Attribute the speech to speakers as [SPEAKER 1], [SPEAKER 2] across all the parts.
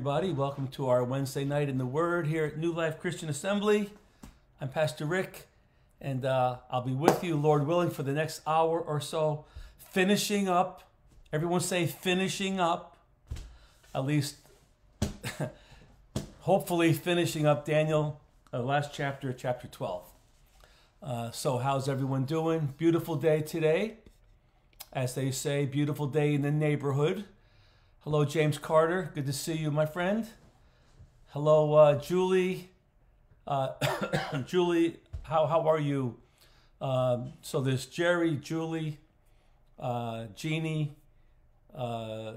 [SPEAKER 1] Everybody. Welcome to our Wednesday night in the Word here at New Life Christian Assembly. I'm Pastor Rick, and uh, I'll be with you, Lord willing, for the next hour or so, finishing up. Everyone say, finishing up. At least, hopefully, finishing up Daniel, uh, last chapter, chapter 12. Uh, so, how's everyone doing? Beautiful day today. As they say, beautiful day in the neighborhood. Hello, James Carter. Good to see you, my friend. Hello, uh, Julie. Uh, Julie, how, how are you? Um, so there's Jerry, Julie, uh, Jeannie, uh,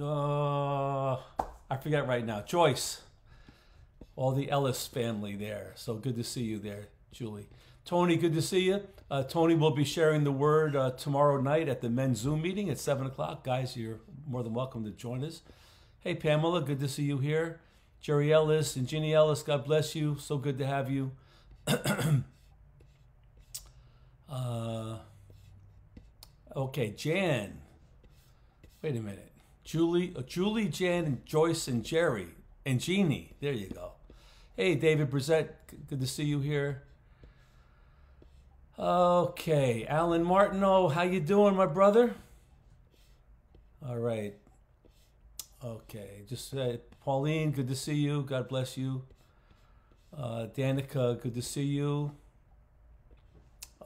[SPEAKER 1] uh, I forget right now, Joyce, all the Ellis family there. So good to see you there, Julie. Tony, good to see you. Uh, Tony will be sharing the word uh, tomorrow night at the men's Zoom meeting at 7 o'clock. Guys, you're more than welcome to join us. Hey, Pamela, good to see you here. Jerry Ellis and Ginny Ellis, God bless you. So good to have you. uh, okay, Jan. Wait a minute. Julie, uh, Julie, Jan, and Joyce, and Jerry, and Jeannie. There you go. Hey, David Brissett, good to see you here. Okay, Alan Martineau, how you doing, my brother? All right. Okay, just uh, Pauline, good to see you. God bless you. Uh, Danica, good to see you.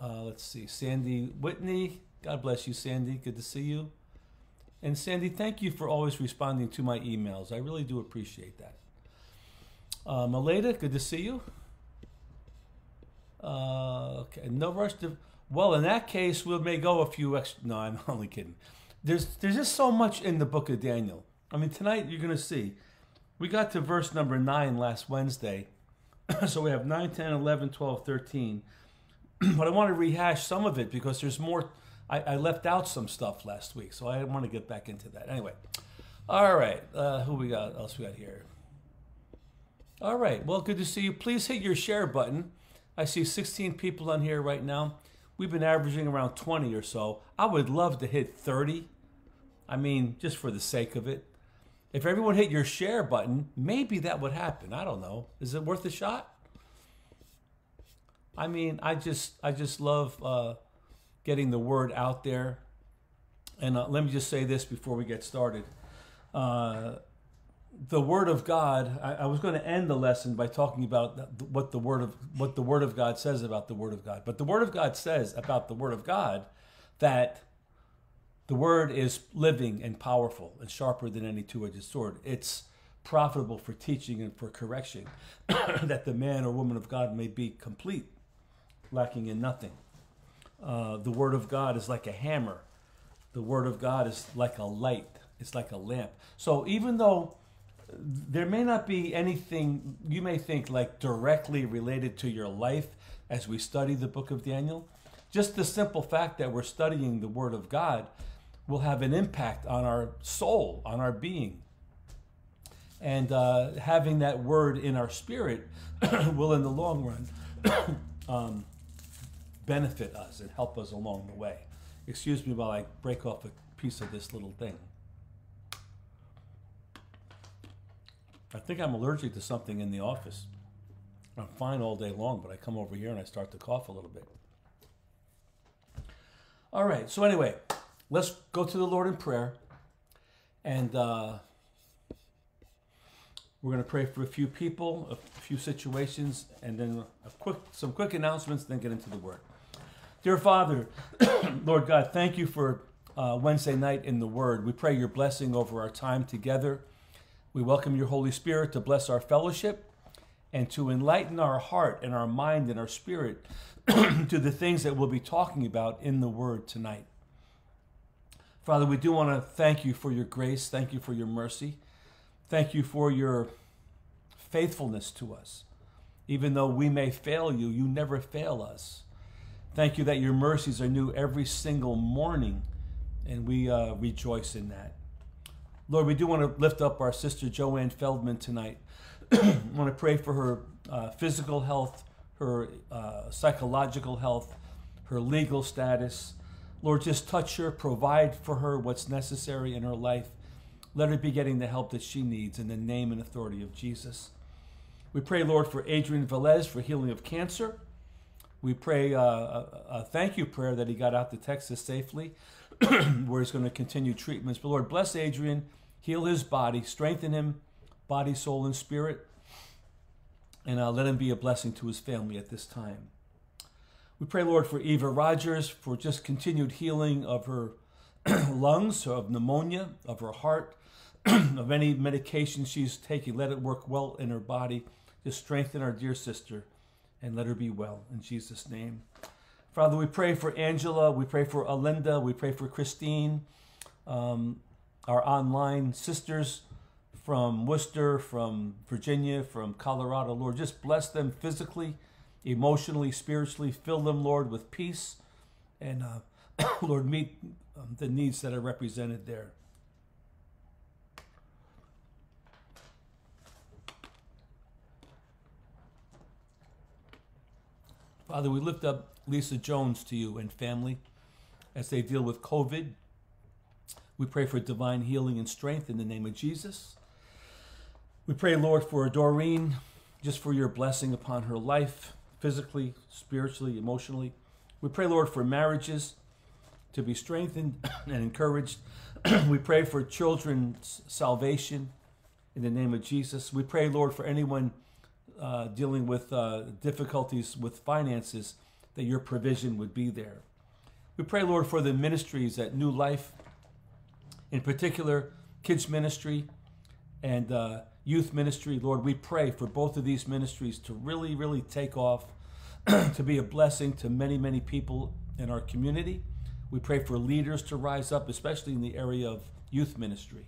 [SPEAKER 1] Uh, let's see, Sandy Whitney, God bless you, Sandy. Good to see you. And Sandy, thank you for always responding to my emails. I really do appreciate that. Uh, Maleda, good to see you. Uh, okay, no rush to. Well, in that case, we may go a few extra. No, I'm only kidding. There's there's just so much in the book of Daniel. I mean, tonight you're going to see. We got to verse number 9 last Wednesday. so we have 9, 10, 11, 12, 13. but I want to rehash some of it because there's more. I, I, left out some stuff last week, so I want to get back into that. Anyway, all right. Uh, who we got? Else we got here? All right. Well, good to see you. Please hit your share button. I see 16 people on here right now. We've been averaging around 20 or so. I would love to hit 30. I mean, just for the sake of it. If everyone hit your share button, maybe that would happen. I don't know. Is it worth a shot? I mean, I just I just love uh, getting the word out there. And uh, let me just say this before we get started. Uh, the Word of God. I, I was going to end the lesson by talking about what the Word of what the Word of God says about the Word of God. But the Word of God says about the Word of God that the Word is living and powerful and sharper than any two-edged sword. It's profitable for teaching and for correction, that the man or woman of God may be complete, lacking in nothing. Uh, the Word of God is like a hammer. The Word of God is like a light. It's like a lamp. So even though there may not be anything you may think like directly related to your life as we study the book of Daniel. Just the simple fact that we're studying the Word of God will have an impact on our soul, on our being. And uh, having that Word in our spirit will, in the long run, um, benefit us and help us along the way. Excuse me while I break off a piece of this little thing. I think I'm allergic to something in the office. I'm fine all day long, but I come over here and I start to cough a little bit. All right, so anyway, let's go to the Lord in prayer. And uh, we're going to pray for a few people, a few situations, and then a quick, some quick announcements, then get into the Word. Dear Father, Lord God, thank you for uh, Wednesday night in the Word. We pray your blessing over our time together. We welcome your Holy Spirit to bless our fellowship and to enlighten our heart and our mind and our spirit to the things that we'll be talking about in the Word tonight. Father, we do want to thank you for your grace. Thank you for your mercy. Thank you for your faithfulness to us. Even though we may fail you, you never fail us. Thank you that your mercies are new every single morning, and we uh, rejoice in that. Lord, we do want to lift up our sister Joanne Feldman tonight. I want to pray for her uh, physical health, her uh, psychological health, her legal status. Lord, just touch her, provide for her what's necessary in her life. Let her be getting the help that she needs in the name and authority of Jesus. We pray, Lord, for Adrian Velez for healing of cancer. We pray uh, a, a thank you prayer that he got out to Texas safely, where he's going to continue treatments. But Lord, bless Adrian, heal his body, strengthen him, body, soul, and spirit, and uh, let him be a blessing to his family at this time. We pray, Lord, for Eva Rogers for just continued healing of her lungs, of pneumonia, of her heart, of any medication she's taking. Let it work well in her body. Just strengthen our dear sister and let her be well in Jesus' name. Father, we pray for Angela. We pray for Alinda. We pray for Christine, um, our online sisters from Worcester, from Virginia, from Colorado. Lord, just bless them physically, emotionally, spiritually. Fill them, Lord, with peace. And uh, Lord, meet um, the needs that are represented there. Father, we lift up Lisa Jones to you and family as they deal with COVID. We pray for divine healing and strength in the name of Jesus. We pray, Lord, for Doreen, just for your blessing upon her life, physically, spiritually, emotionally. We pray, Lord, for marriages to be strengthened and encouraged. we pray for children's salvation in the name of Jesus. We pray, Lord, for anyone uh, dealing with uh, difficulties with finances, that your provision would be there. We pray, Lord, for the ministries at New Life, in particular, kids ministry and uh, youth ministry. Lord, we pray for both of these ministries to really, really take off, to be a blessing to many, many people in our community. We pray for leaders to rise up, especially in the area of youth ministry.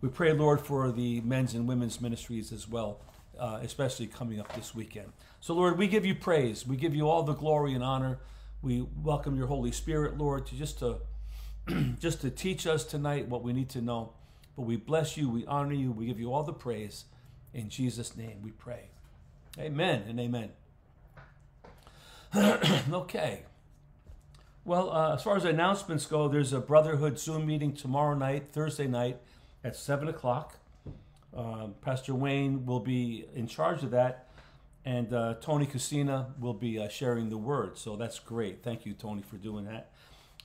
[SPEAKER 1] We pray, Lord, for the men's and women's ministries as well uh, especially coming up this weekend. So, Lord, we give you praise. We give you all the glory and honor. We welcome your Holy Spirit, Lord, to just to just to teach us tonight what we need to know. But we bless you, we honor you, we give you all the praise. In Jesus' name we pray. Amen and amen. okay. Well, uh, as far as announcements go, there's a Brotherhood Zoom meeting tomorrow night, Thursday night at 7 o'clock. Um, Pastor Wayne will be in charge of that, and uh, Tony Casina will be uh, sharing the word. So that's great. Thank you, Tony, for doing that.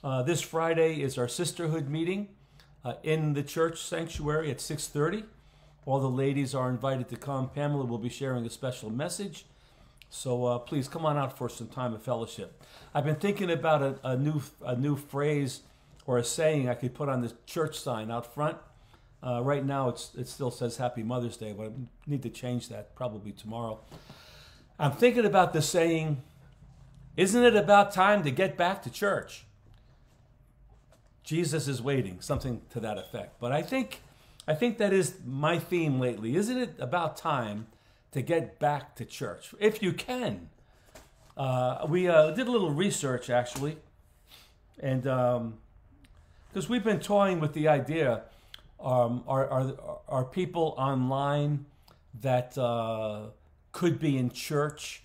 [SPEAKER 1] Uh, this Friday is our sisterhood meeting uh, in the church sanctuary at 6:30. All the ladies are invited to come. Pamela will be sharing a special message. So uh, please come on out for some time of fellowship. I've been thinking about a, a new a new phrase or a saying I could put on the church sign out front uh, right now, it still says Happy Mother's Day, but I need to change that probably tomorrow. I'm thinking about the saying, Isn't it about time to get back to church? Jesus is waiting, something to that effect. But I think, I think that is my theme lately. Isn't it about time to get back to church? If you can. Uh, we uh, did a little research actually, and because um, we've been toying with the idea um, are, are, are people online that uh, could be in church?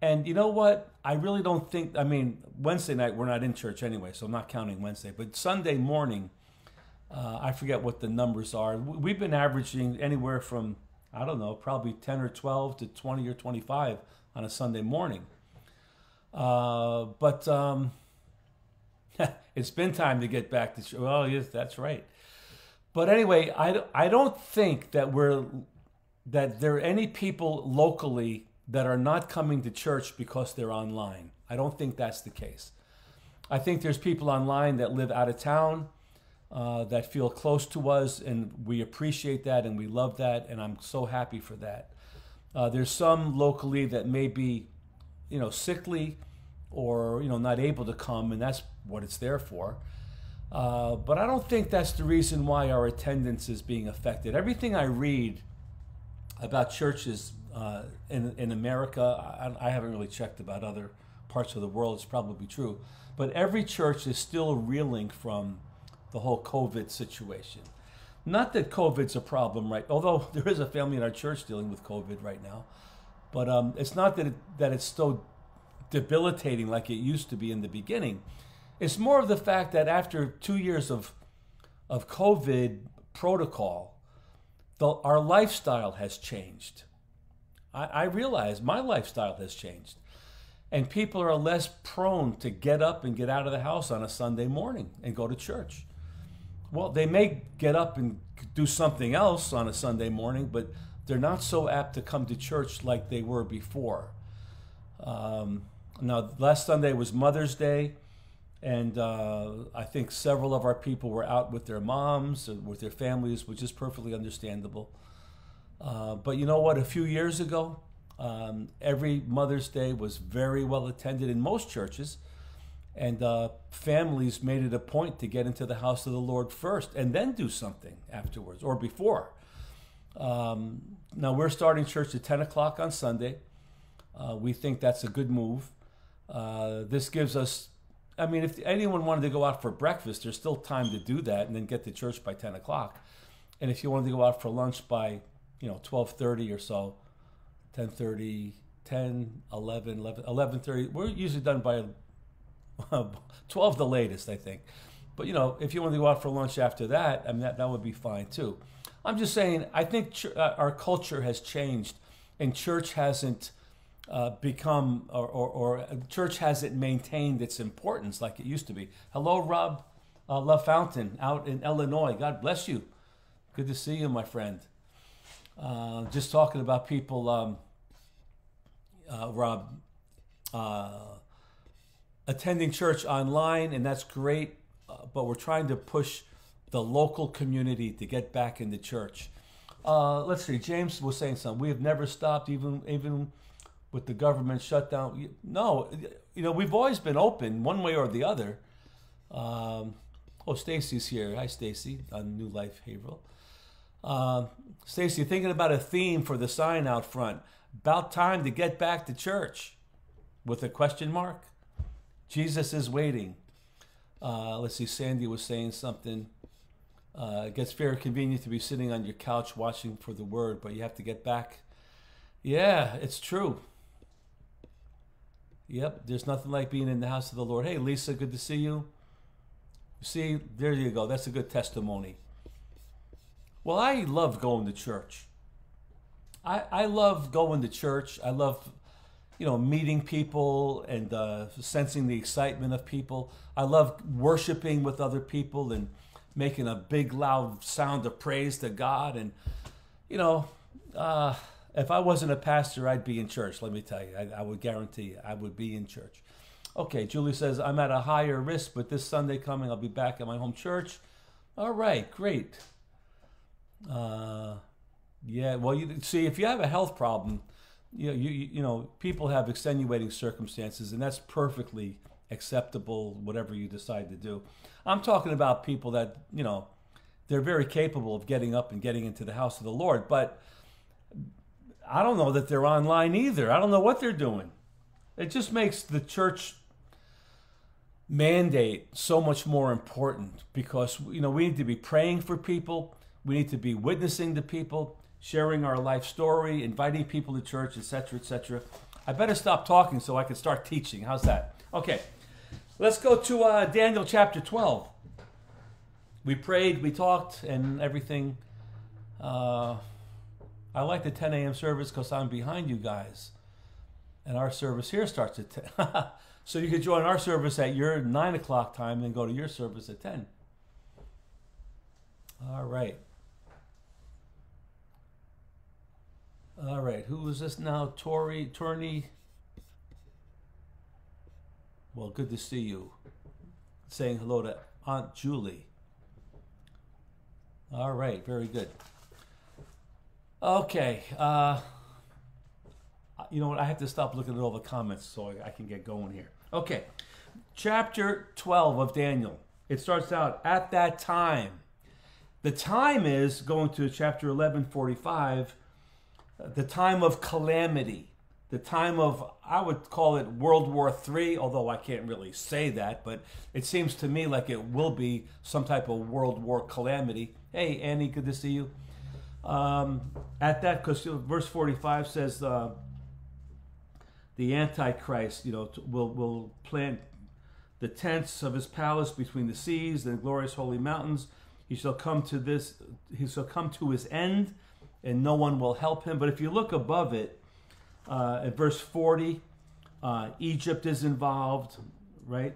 [SPEAKER 1] And you know what? I really don't think, I mean, Wednesday night, we're not in church anyway, so I'm not counting Wednesday. But Sunday morning, uh, I forget what the numbers are. We've been averaging anywhere from, I don't know, probably 10 or 12 to 20 or 25 on a Sunday morning. Uh, but um, it's been time to get back to church. Well, yes, that's right. But anyway, I, I don't think that we're that there are any people locally that are not coming to church because they're online. I don't think that's the case. I think there's people online that live out of town uh, that feel close to us, and we appreciate that and we love that, and I'm so happy for that. Uh, there's some locally that may be, you know, sickly or you know not able to come, and that's what it's there for. Uh, but I don't think that's the reason why our attendance is being affected. Everything I read about churches uh, in, in America, I, I, haven't really checked about other parts of the world, it's probably true. But every church is still reeling from the whole COVID situation. Not that COVID's a problem, right? Although there is a family in our church dealing with COVID right now. But um, it's not that, it, that it's so debilitating like it used to be in the beginning it's more of the fact that after two years of of COVID protocol, the, our lifestyle has changed. I, I realize my lifestyle has changed. And people are less prone to get up and get out of the house on a Sunday morning and go to church. Well, they may get up and do something else on a Sunday morning, but they're not so apt to come to church like they were before. Um, now, last Sunday was Mother's Day, and uh, I think several of our people were out with their moms, with their families, which is perfectly understandable. Uh, but you know what? A few years ago, um, every Mother's Day was very well attended in most churches, and uh, families made it a point to get into the house of the Lord first and then do something afterwards or before. Um, now, we're starting church at 10 o'clock on Sunday. Uh, we think that's a good move. Uh, this gives us, I mean, if anyone wanted to go out for breakfast, there's still time to do that and then get to church by 10 o'clock. And if you wanted to go out for lunch by, you know, 12.30 or so, 10.30, 10, 11, 11, 11.30, we're usually done by 12 the latest, I think. But, you know, if you want to go out for lunch after that, I mean, that, that would be fine too. I'm just saying, I think ch- uh, our culture has changed and church hasn't uh, become, or, or, or, church hasn't maintained its importance like it used to be. Hello, Rob uh, La Fountain out in Illinois. God bless you. Good to see you, my friend. Uh, just talking about people, um, uh, Rob, uh, attending church online, and that's great, uh, but we're trying to push the local community to get back into church. Uh, let's see. James was saying something. We have never stopped, even even with the government shutdown. No, you know we've always been open, one way or the other. Um, oh, Stacy's here. Hi, Stacy on New Life Haverhill. Uh, Stacy, thinking about a theme for the sign out front. About time to get back to church, with a question mark. Jesus is waiting. Uh, let's see. Sandy was saying something. Uh, it gets very convenient to be sitting on your couch watching for the word, but you have to get back. Yeah, it's true. Yep, there's nothing like being in the house of the Lord. Hey, Lisa, good to see you. See, there you go. That's a good testimony. Well, I love going to church. I, I love going to church. I love, you know, meeting people and uh, sensing the excitement of people. I love worshiping with other people and making a big loud sound of praise to God. And, you know, uh, if I wasn't a pastor, I'd be in church. Let me tell you, I, I would guarantee you, I would be in church. Okay, Julie says, I'm at a higher risk, but this Sunday coming, I'll be back at my home church. All right, great. Uh, yeah, well, you see, if you have a health problem, you know, you, you know, people have extenuating circumstances, and that's perfectly acceptable, whatever you decide to do. I'm talking about people that, you know, they're very capable of getting up and getting into the house of the Lord, but I don't know that they're online either. I don't know what they're doing. It just makes the church mandate so much more important because you know we need to be praying for people, we need to be witnessing to people, sharing our life story, inviting people to church, etc., etc. I better stop talking so I can start teaching. How's that? Okay. Let's go to uh, Daniel chapter 12. We prayed, we talked, and everything. Uh, I like the 10 a.m. service because I'm behind you guys. And our service here starts at 10. so you could join our service at your 9 o'clock time and go to your service at 10. All right. All right. Who is this now? Tori, Tourney. Well, good to see you. Saying hello to Aunt Julie. All right, very good. Okay, uh, you know what? I have to stop looking at all the comments so I, I can get going here. Okay, chapter 12 of Daniel. It starts out at that time. The time is going to chapter 1145, the time of calamity the time of I would call it World War III, although I can't really say that, but it seems to me like it will be some type of World War calamity. Hey, Annie, good to see you. Um, at that, because verse 45 says uh, the Antichrist, you know, will will plant the tents of his palace between the seas and the glorious holy mountains. He shall come to this. He shall come to his end, and no one will help him. But if you look above it, uh, at verse 40, uh, Egypt is involved, right?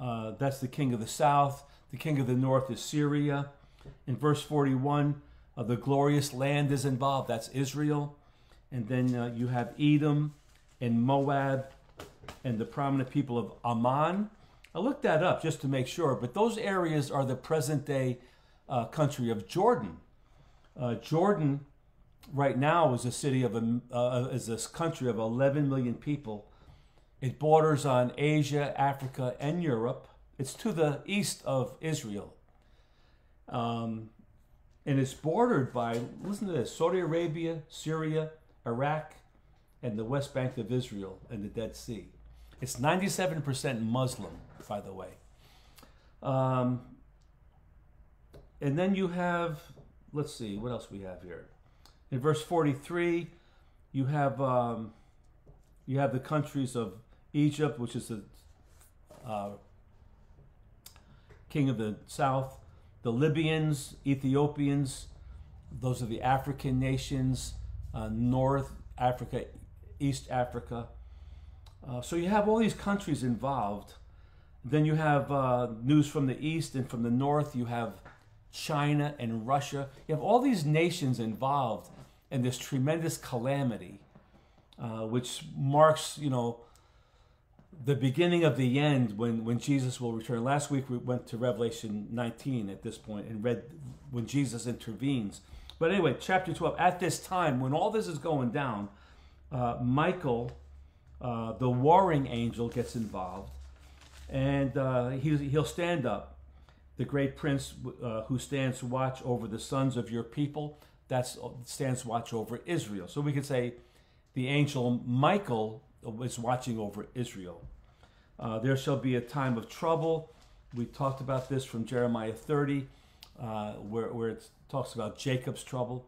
[SPEAKER 1] Uh, that's the king of the south. The king of the north is Syria. In verse 41, uh, the glorious land is involved. That's Israel. And then uh, you have Edom and Moab and the prominent people of Ammon. I looked that up just to make sure, but those areas are the present day uh, country of Jordan. Uh, Jordan, right now, is a city of a, uh, is this country of 11 million people. It borders on Asia, Africa, and Europe. It's to the east of Israel. Um, and it's bordered by, listen to this Saudi Arabia, Syria, Iraq, and the West Bank of Israel and the Dead Sea. It's 97% Muslim, by the way. Um, and then you have, let's see, what else we have here. In verse 43, you have um, you have the countries of Egypt, which is the uh, king of the south, the Libyans, Ethiopians, those are the African nations, uh, North Africa, East Africa. Uh, so you have all these countries involved. Then you have uh, news from the east and from the north. You have China and Russia. You have all these nations involved in this tremendous calamity, uh, which marks, you know, the beginning of the end when, when Jesus will return. Last week we went to Revelation 19 at this point and read when Jesus intervenes. But anyway, chapter 12, at this time, when all this is going down, uh, Michael, uh, the warring angel, gets involved and uh, he, he'll stand up. The great prince uh, who stands watch over the sons of your people, that stands watch over Israel. So we could say the angel Michael is watching over Israel. Uh, there shall be a time of trouble. We talked about this from Jeremiah 30, uh, where, where it talks about Jacob's trouble.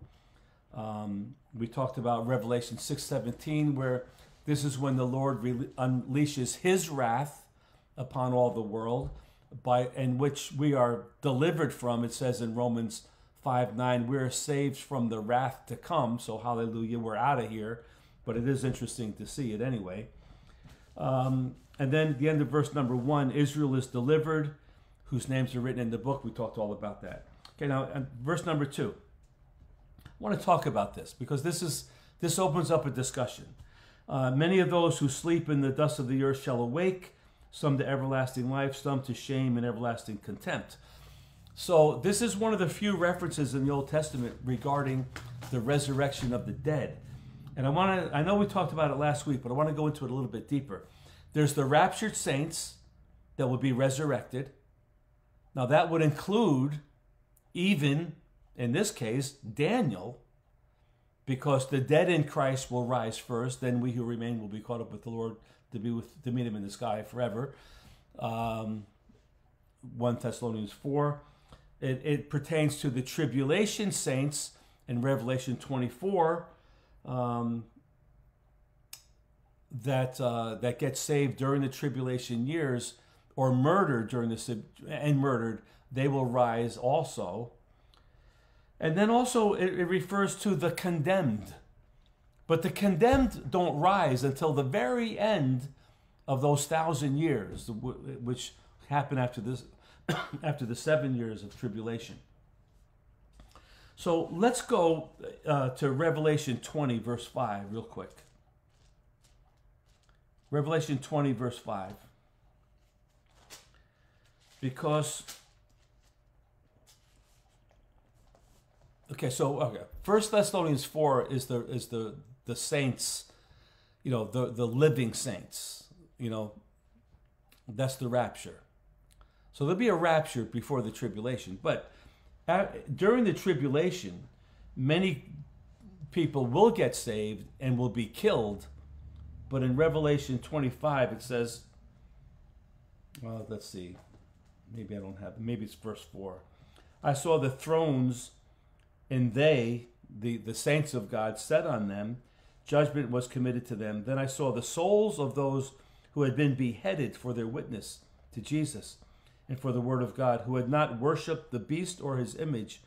[SPEAKER 1] Um, we talked about Revelation 6:17, where this is when the Lord unleashes His wrath upon all the world, by in which we are delivered from. It says in Romans 5 9, we're saved from the wrath to come. So hallelujah, we're out of here but it is interesting to see it anyway. Um, and then the end of verse number one Israel is delivered, whose names are written in the book. We talked all about that. Okay, now verse number two. I want to talk about this because this is this opens up a discussion. Uh, many of those who sleep in the dust of the earth shall awake, some to everlasting life, some to shame and everlasting contempt. So this is one of the few references in the Old Testament regarding the resurrection of the dead. And I want to, I know we talked about it last week, but I want to go into it a little bit deeper. There's the raptured saints that will be resurrected. Now, that would include, even in this case, Daniel, because the dead in Christ will rise first, then we who remain will be caught up with the Lord to be with to meet him in the sky forever. Um, 1 Thessalonians 4. It, it pertains to the tribulation saints in Revelation 24 um, that uh, that get saved during the tribulation years or murdered during the and murdered, they will rise also. And then also it, it refers to the condemned. But the condemned don't rise until the very end of those thousand years, which happen after this, after the seven years of tribulation. So let's go uh, to Revelation 20, verse 5, real quick. Revelation 20, verse 5. Because, okay, so, okay. First Thessalonians 4 is the, is the, the saints, you know, the, the living saints, you know, that's the rapture. So there'll be a rapture before the tribulation. But during the tribulation, many people will get saved and will be killed. But in Revelation 25, it says, well, let's see. Maybe I don't have, maybe it's verse 4. I saw the thrones, and they, the, the saints of God, sat on them. Judgment was committed to them. Then I saw the souls of those who had been beheaded for their witness to Jesus and for the word of God, who had not worshipped the beast or his image,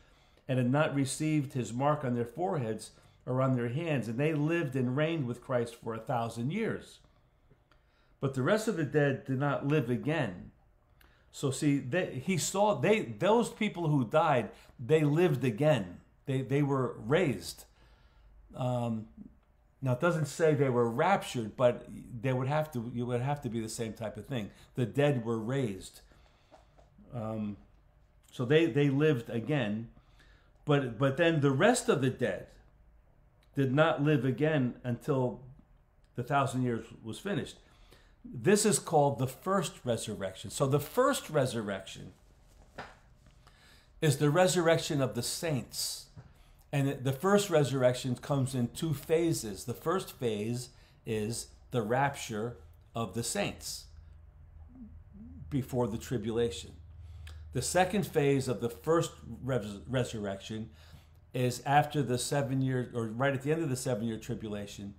[SPEAKER 1] and had not received his mark on their foreheads or on their hands, and they lived and reigned with Christ for a thousand years. But the rest of the dead did not live again. So see, they, he saw they those people who died, they lived again. They they were raised. Um, now it doesn't say they were raptured, but they would have to. You would have to be the same type of thing. The dead were raised. Um, so they they lived again, but but then the rest of the dead did not live again until the thousand years was finished. This is called the first resurrection. So the first resurrection is the resurrection of the saints. And the first resurrection comes in two phases. The first phase is the rapture of the saints before the tribulation. The second phase of the first res- resurrection is after the seven year, or right at the end of the seven year tribulation,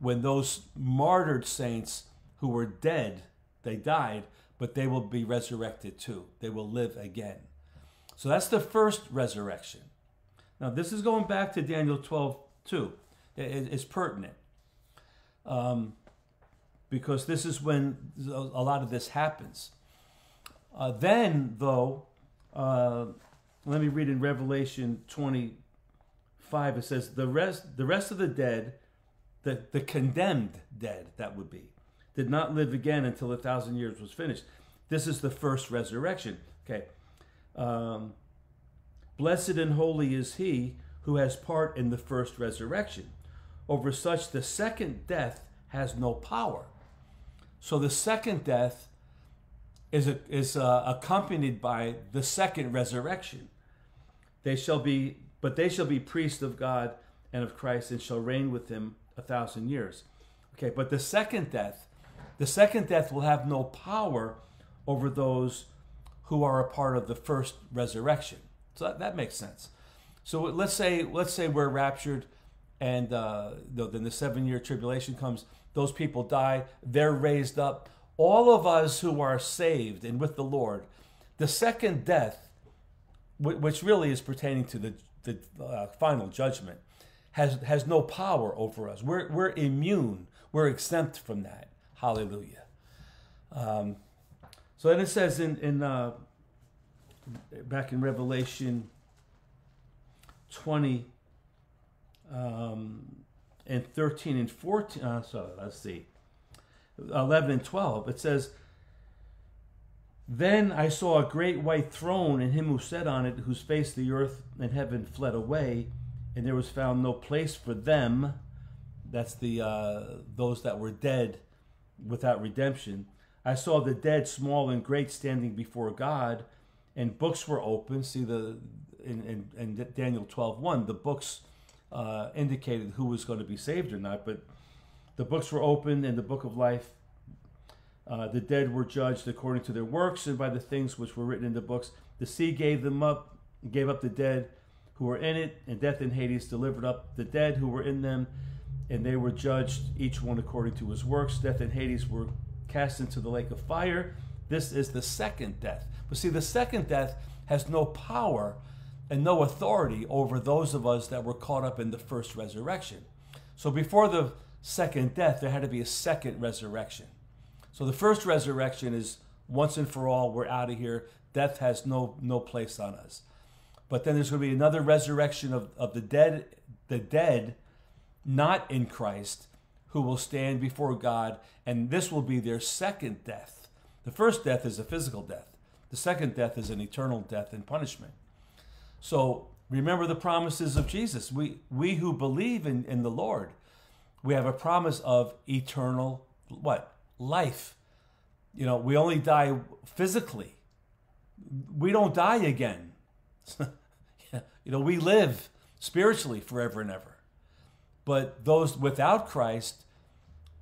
[SPEAKER 1] when those martyred saints who were dead, they died, but they will be resurrected too. They will live again. So that's the first resurrection. Now, this is going back to Daniel 12 too. It's pertinent um, because this is when a lot of this happens. Uh, then, though, uh, let me read in Revelation 25. It says, "The rest, the rest of the dead, the the condemned dead, that would be, did not live again until a thousand years was finished. This is the first resurrection. Okay. Um, Blessed and holy is he who has part in the first resurrection. Over such, the second death has no power. So the second death is, a, is uh, accompanied by the second resurrection. They shall be, but they shall be priests of God and of Christ and shall reign with him a thousand years. Okay, but the second death the second death will have no power over those who are a part of the first resurrection. So that, that makes sense. So let's say let's say we're raptured, and uh, then the seven year tribulation comes. Those people die. They're raised up. All of us who are saved and with the Lord, the second death, which really is pertaining to the the uh, final judgment, has has no power over us. We're we're immune. We're exempt from that. Hallelujah. Um, so then it says in, in uh, back in Revelation 20 um, and 13 and 14. Uh, so let's see. 11 and 12. It says, Then I saw a great white throne and him who sat on it, whose face the earth and heaven fled away, and there was found no place for them. That's the uh, those that were dead without redemption. I saw the dead, small and great, standing before God, and books were open. See the in, in, in Daniel 12, 1, the books uh, indicated who was going to be saved or not, but the books were open in the book of life. Uh, the dead were judged according to their works and by the things which were written in the books. The sea gave them up, gave up the dead who were in it, and death and Hades delivered up the dead who were in them and they were judged each one according to his works. Death and Hades were cast into the lake of fire. This is the second death. But see, the second death has no power and no authority over those of us that were caught up in the first resurrection. So before the second death, there had to be a second resurrection. So the first resurrection is once and for all, we're out of here. Death has no no place on us. But then there's going to be another resurrection of, of the dead, the dead not in Christ who will stand before God, and this will be their second death. The first death is a physical death, the second death is an eternal death and punishment. So remember the promises of Jesus. We, we who believe in, in the Lord, we have a promise of eternal what? Life. You know, we only die physically. We don't die again. you know, we live spiritually forever and ever. But those without Christ,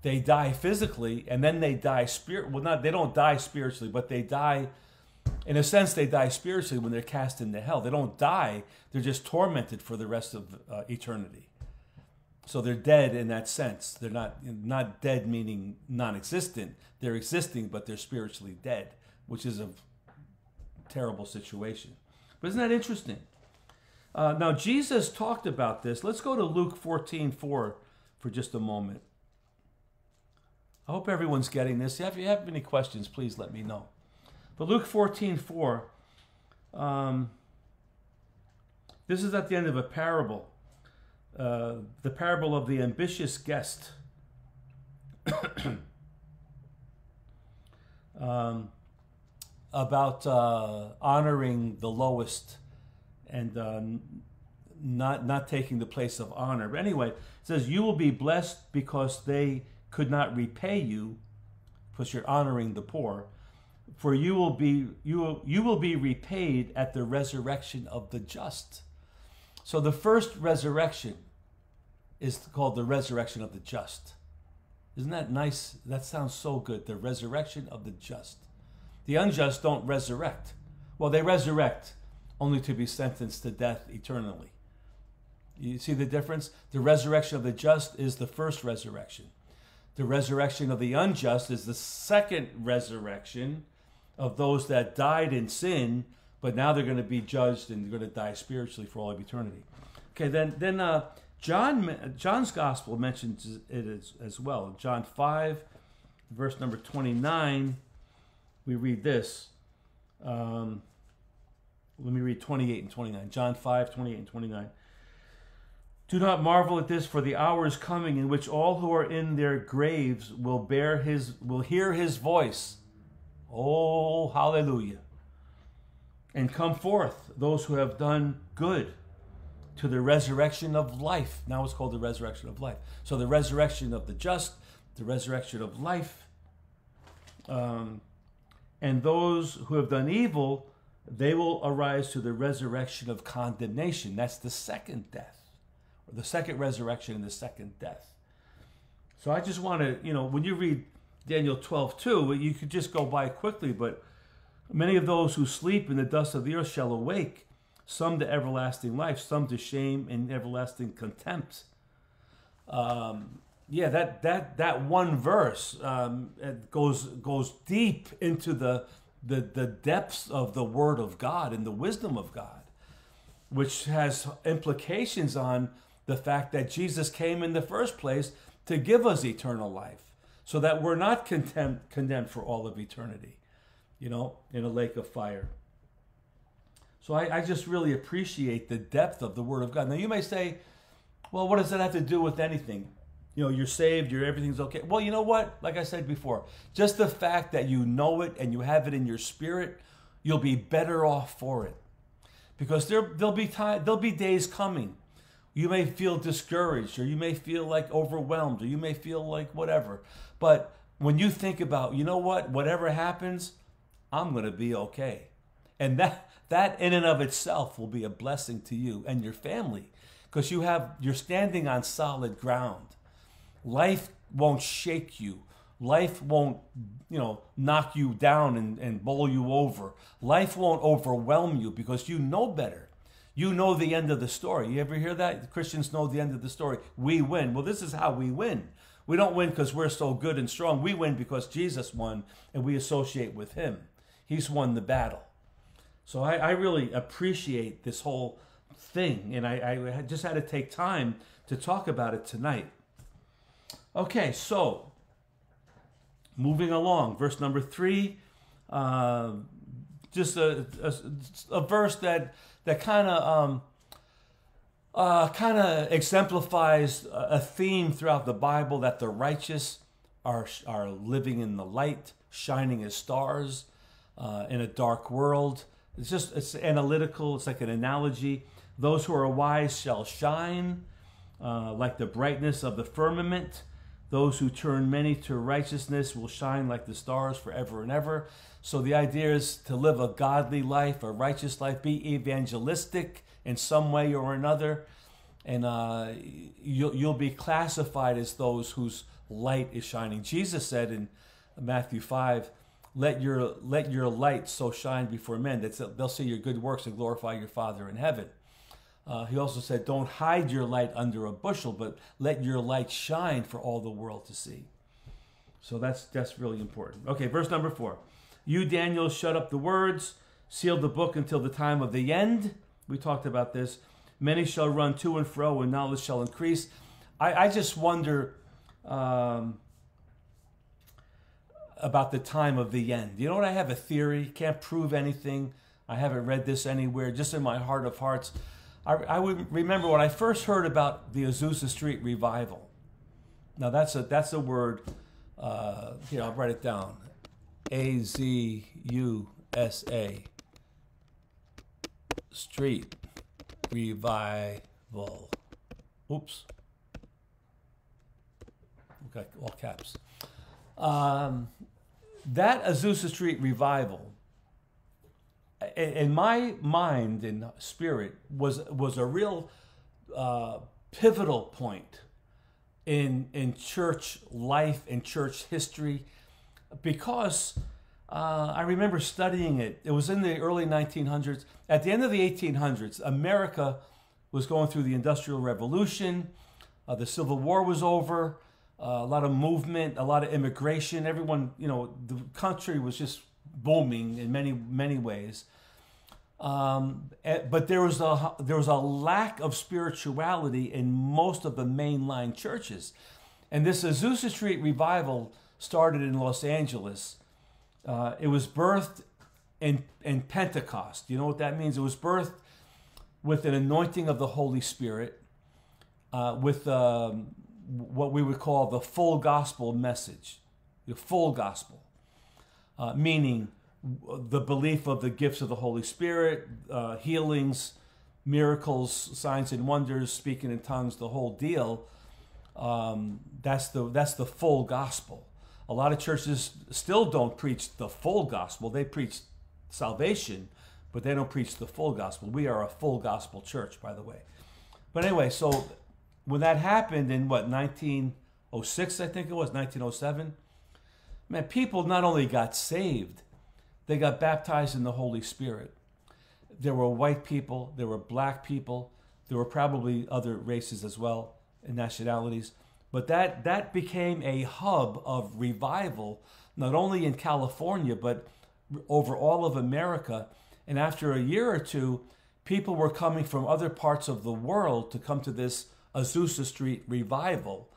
[SPEAKER 1] they die physically and then they die spirit well not they don't die spiritually, but they die in a sense they die spiritually when they're cast into hell. They don't die, they're just tormented for the rest of uh, eternity. So they're dead in that sense. They're not not dead meaning non-existent. They're existing, but they're spiritually dead, which is a terrible situation. But isn't that interesting? Uh, now, Jesus talked about this. Let's go to Luke 14 4 for just a moment. I hope everyone's getting this. If you have any questions, please let me know. But Luke 14 4, um, this is at the end of a parable, uh, the parable of the ambitious guest. um, about uh, honoring the lowest and uh, not not taking the place of honor. But anyway, it says you will be blessed because they could not repay you, because you're honoring the poor. For you will be you will, you will be repaid at the resurrection of the just. So the first resurrection is called the resurrection of the just. Isn't that nice? That sounds so good. The resurrection of the just. The unjust don't resurrect. Well, they resurrect only to be sentenced to death eternally. You see the difference? The resurrection of the just is the first resurrection. The resurrection of the unjust is the second resurrection of those that died in sin, but now they're going to be judged and they're going to die spiritually for all of eternity. Okay, then then uh, John John's gospel mentions it as, as well. John five, verse number twenty nine, we read this. Um, let me read 28 and 29. John 5, 28 and 29. Do not marvel at this, for the hour is coming in which all who are in their graves will bear his will hear his voice. Oh, hallelujah. And come forth, those who have done good, to the resurrection of life. Now it's called the resurrection of life. So the resurrection of the just, the resurrection of life. Um, and those who have done evil they will arise to the resurrection of condemnation. That's the second death, the second resurrection and the second death. So I just want to, you know, when you read Daniel 12, 2, you could just go by quickly, but many of those who sleep in the dust of the earth shall awake, some to everlasting life, some to shame and everlasting contempt. Um, yeah, that that that one verse um, goes goes deep into the the, the depths of the Word of God and the wisdom of God, which has implications on the fact that Jesus came in the first place to give us eternal life so that we're not condemned, condemned for all of eternity, you know, in a lake of fire. So I, I just really appreciate the depth of the Word of God. Now, you may say, well, what does that have to do with anything? you know you're saved you're everything's okay well you know what like i said before just the fact that you know it and you have it in your spirit you'll be better off for it because there there'll be time there'll be days coming you may feel discouraged or you may feel like overwhelmed or you may feel like whatever but when you think about you know what whatever happens i'm going to be okay and that that in and of itself will be a blessing to you and your family because you have you're standing on solid ground Life won't shake you. Life won't, you know, knock you down and, and bowl you over. Life won't overwhelm you because you know better. You know the end of the story. You ever hear that? Christians know the end of the story. We win. Well, this is how we win. We don't win because we're so good and strong. We win because Jesus won and we associate with him. He's won the battle. So I, I really appreciate this whole thing. And I, I just had to take time to talk about it tonight. Okay, so moving along, verse number three, uh, just a, a, a, verse that that kind of um, uh, kind of exemplifies a theme throughout the Bible that the righteous are are living in the light, shining as stars uh, in a dark world. It's just it's analytical. It's like an analogy. Those who are wise shall shine uh, like the brightness of the firmament. Those who turn many to righteousness will shine like the stars forever and ever. So the idea is to live a godly life, a righteous life, be evangelistic in some way or another, and uh, you'll, you'll be classified as those whose light is shining. Jesus said in Matthew 5, let your, let your light so shine before men that they'll see your good works and glorify your Father in heaven. Uh, he also said, Don't hide your light under a bushel, but let your light shine for all the world to see. So that's, that's really important. Okay, verse number four. You, Daniel, shut up the words sealed the book until the time of the end. We talked about this. Many shall run to and fro, and knowledge shall increase. I, I just wonder um, about the time of the end. You know what? I have a theory. Can't prove anything. I haven't read this anywhere. Just in my heart of hearts, I, I would remember when I first heard about the Azusa Street revival. Now that's a that's a word. Uh, here, I'll write it down. A Z U S A. Street revival. Oops. Okay, all caps. Um, that Azusa Street revival, in my mind and spirit, was was a real uh, pivotal point in in church life and church history, because uh, I remember studying it. It was in the early 1900s. At the end of the 1800s, America was going through the Industrial Revolution. Uh, the Civil War was over. Uh, a lot of movement, a lot of immigration. Everyone, you know, the country was just booming in many many ways. Um, eh, but there was a there was a lack of spirituality in most of the mainline churches, and this Azusa Street revival started in Los Angeles uh, it was birthed in, in Pentecost. You know what that means? It was birthed with an anointing of the Holy Spirit, uh, with um, what we would call the full gospel message, the full gospel, uh, meaning the belief of the gifts of the Holy Spirit, uh, healings, miracles, signs and wonders, speaking in tongues, the whole deal. Um, that's the that's the full gospel. A lot of churches still don't preach the full gospel. They preach salvation, but they don't preach the full gospel. We are a full gospel church, by the way. But anyway, so when that happened in what, 1906, I think it was, 1907, man, people not only got saved, they got baptized in the Holy Spirit. There were white people, there were black people, there were probably other races as well and nationalities. But that, that became a hub of revival, not only in California, but over all of America. And after a year or two, people were coming from other parts of the world to come to this Azusa Street revival.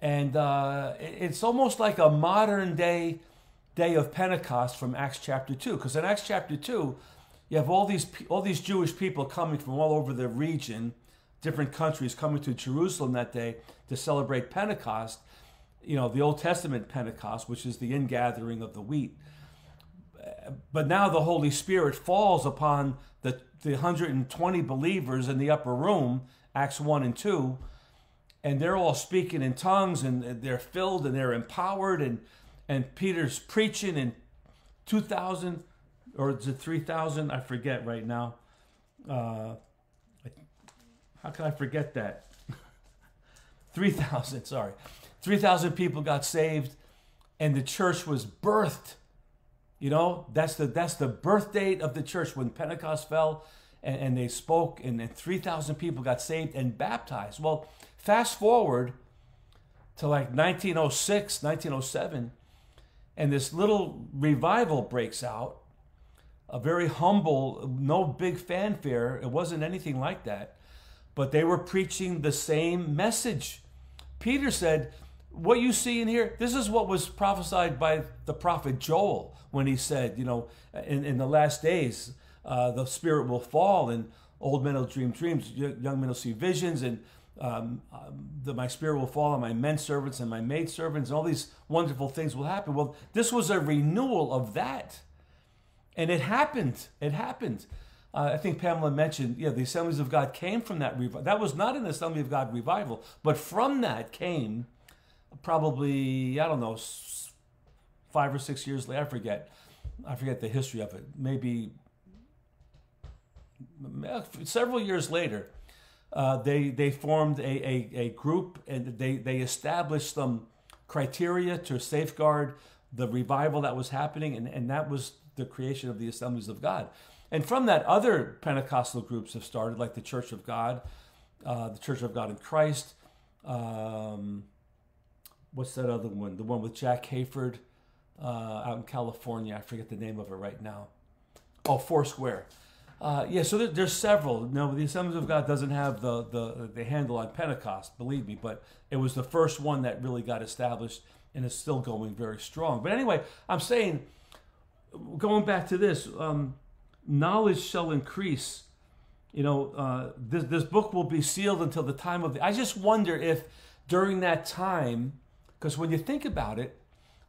[SPEAKER 1] And uh, it's almost like a modern day day of Pentecost from Acts chapter 2. Because in Acts chapter 2, you have all these, all these Jewish people coming from all over the region different countries coming to Jerusalem that day to celebrate Pentecost, you know, the Old Testament Pentecost, which is the ingathering of the wheat. But now the Holy Spirit falls upon the, the 120 believers in the upper room, Acts 1 and 2, and they're all speaking in tongues and they're filled and they're empowered and and Peter's preaching and 2,000 or is it 3,000? I forget right now. Uh, how can I forget that? 3,000, sorry. 3,000 people got saved and the church was birthed. You know, that's the that's the birth date of the church when Pentecost fell and, and they spoke and, and 3,000 people got saved and baptized. Well, fast forward to like 1906, 1907, and this little revival breaks out. A very humble, no big fanfare. It wasn't anything like that but they were preaching the same message. Peter said, What you see in here, this is what was prophesied by the prophet Joel when he said, You know, in, in the last days, uh, the Spirit will fall, and old men will dream dreams, young men will see visions, and um, um, the, my spirit will fall on my men servants and my maid servants, and all these wonderful things will happen. Well, this was a renewal of that. And it happened. It happened. Uh, I think Pamela mentioned, yeah, the Assemblies of God came from that revival. That was not an Assembly of God revival, but from that came probably, I don't know, five or six years later. I forget. I forget the history of it. Maybe several years later, uh, they they formed a, a, a group and they, they established some criteria to safeguard the revival that was happening, and, and that was the creation of the Assemblies of God. And from that, other Pentecostal groups have started, like the Church of God, uh, the Church of God in Christ. Um, what's that other one? The one with Jack Hayford uh, out in California. I forget the name of it right now. Oh, Foursquare. Uh, yeah, so there, there's several. No, the Assemblies of God doesn't have the, the the handle on Pentecost, believe me, but it was the first one that really got established, and is still going very strong. But anyway, I'm saying, going back to this, um, knowledge shall increase. You know, uh, this this book will be sealed until the time of the. I just wonder if during that time, because when you think about it,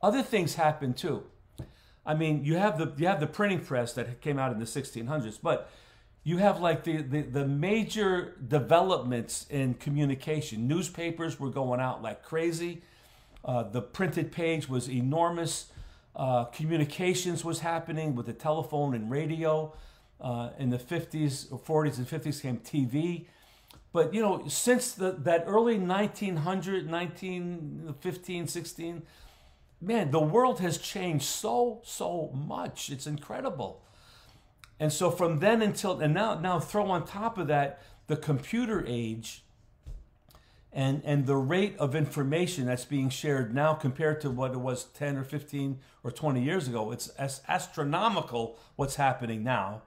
[SPEAKER 1] other things happen too. I mean, you have the you have the printing press that came out in the 1600s, but you have like the, the, the major developments in communication. Newspapers were going out like crazy. Uh, the printed page was enormous. Uh, communications was happening with the telephone and radio. Uh, in the 50s, or 40s, and 50s came TV. But you know, since the, that early 1900, 1915, 16, man, the world has changed so, so much. It's incredible. And so from then until and now now throw on top of that the computer age and and the rate of information that's being shared now compared to what it was 10 or 15 or 20 years ago it's astronomical what's happening now.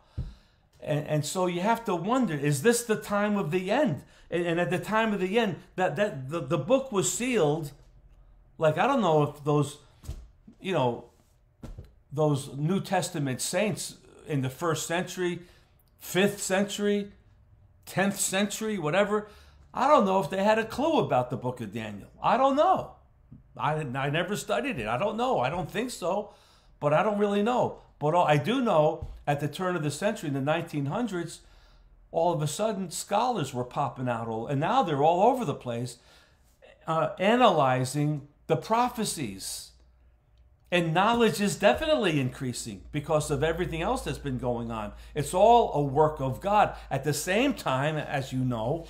[SPEAKER 1] And, and so you have to wonder is this the time of the end? And, and at the time of the end that that the, the book was sealed. Like i don't know if those you know, those New Testament saints in the first century, fifth century, 10th century, whatever, I don't know if they had a clue about the book of Daniel. I don't know. I, I never studied it. I don't know. I don't think so, but I don't really know. But I do know at the turn of the century, in the 1900s, all of a sudden scholars were popping out, all, and now they're all over the place uh, analyzing the prophecies and knowledge is definitely increasing because of everything else that's been going on. It's all a work of God. At the same time, as you know,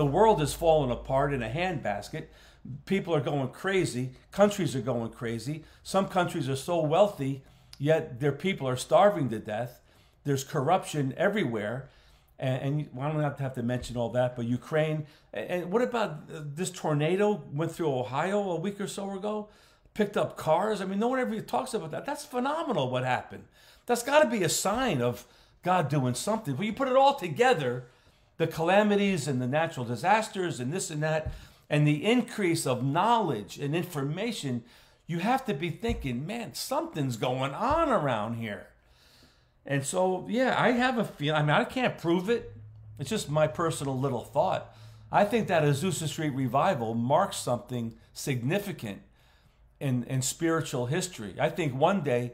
[SPEAKER 1] the world is falling apart in a handbasket. People are going crazy. Countries are going crazy. Some countries are so wealthy, yet their people are starving to death. There's corruption everywhere. And, and I don't have to have to mention all that, but Ukraine. And what about this tornado went through Ohio a week or so ago? picked up cars. I mean, no one ever talks about that. That's phenomenal what happened. That's got to be a sign of God doing something. When you put it all together, the calamities and the natural disasters and this and that, and the increase of knowledge and information, you have to be thinking, man, something's going on around here. And so, yeah, I have a feeling. I mean, I can't prove it. It's just my personal little thought. I think that Azusa Street revival marks something significant in, in spiritual history. I think one day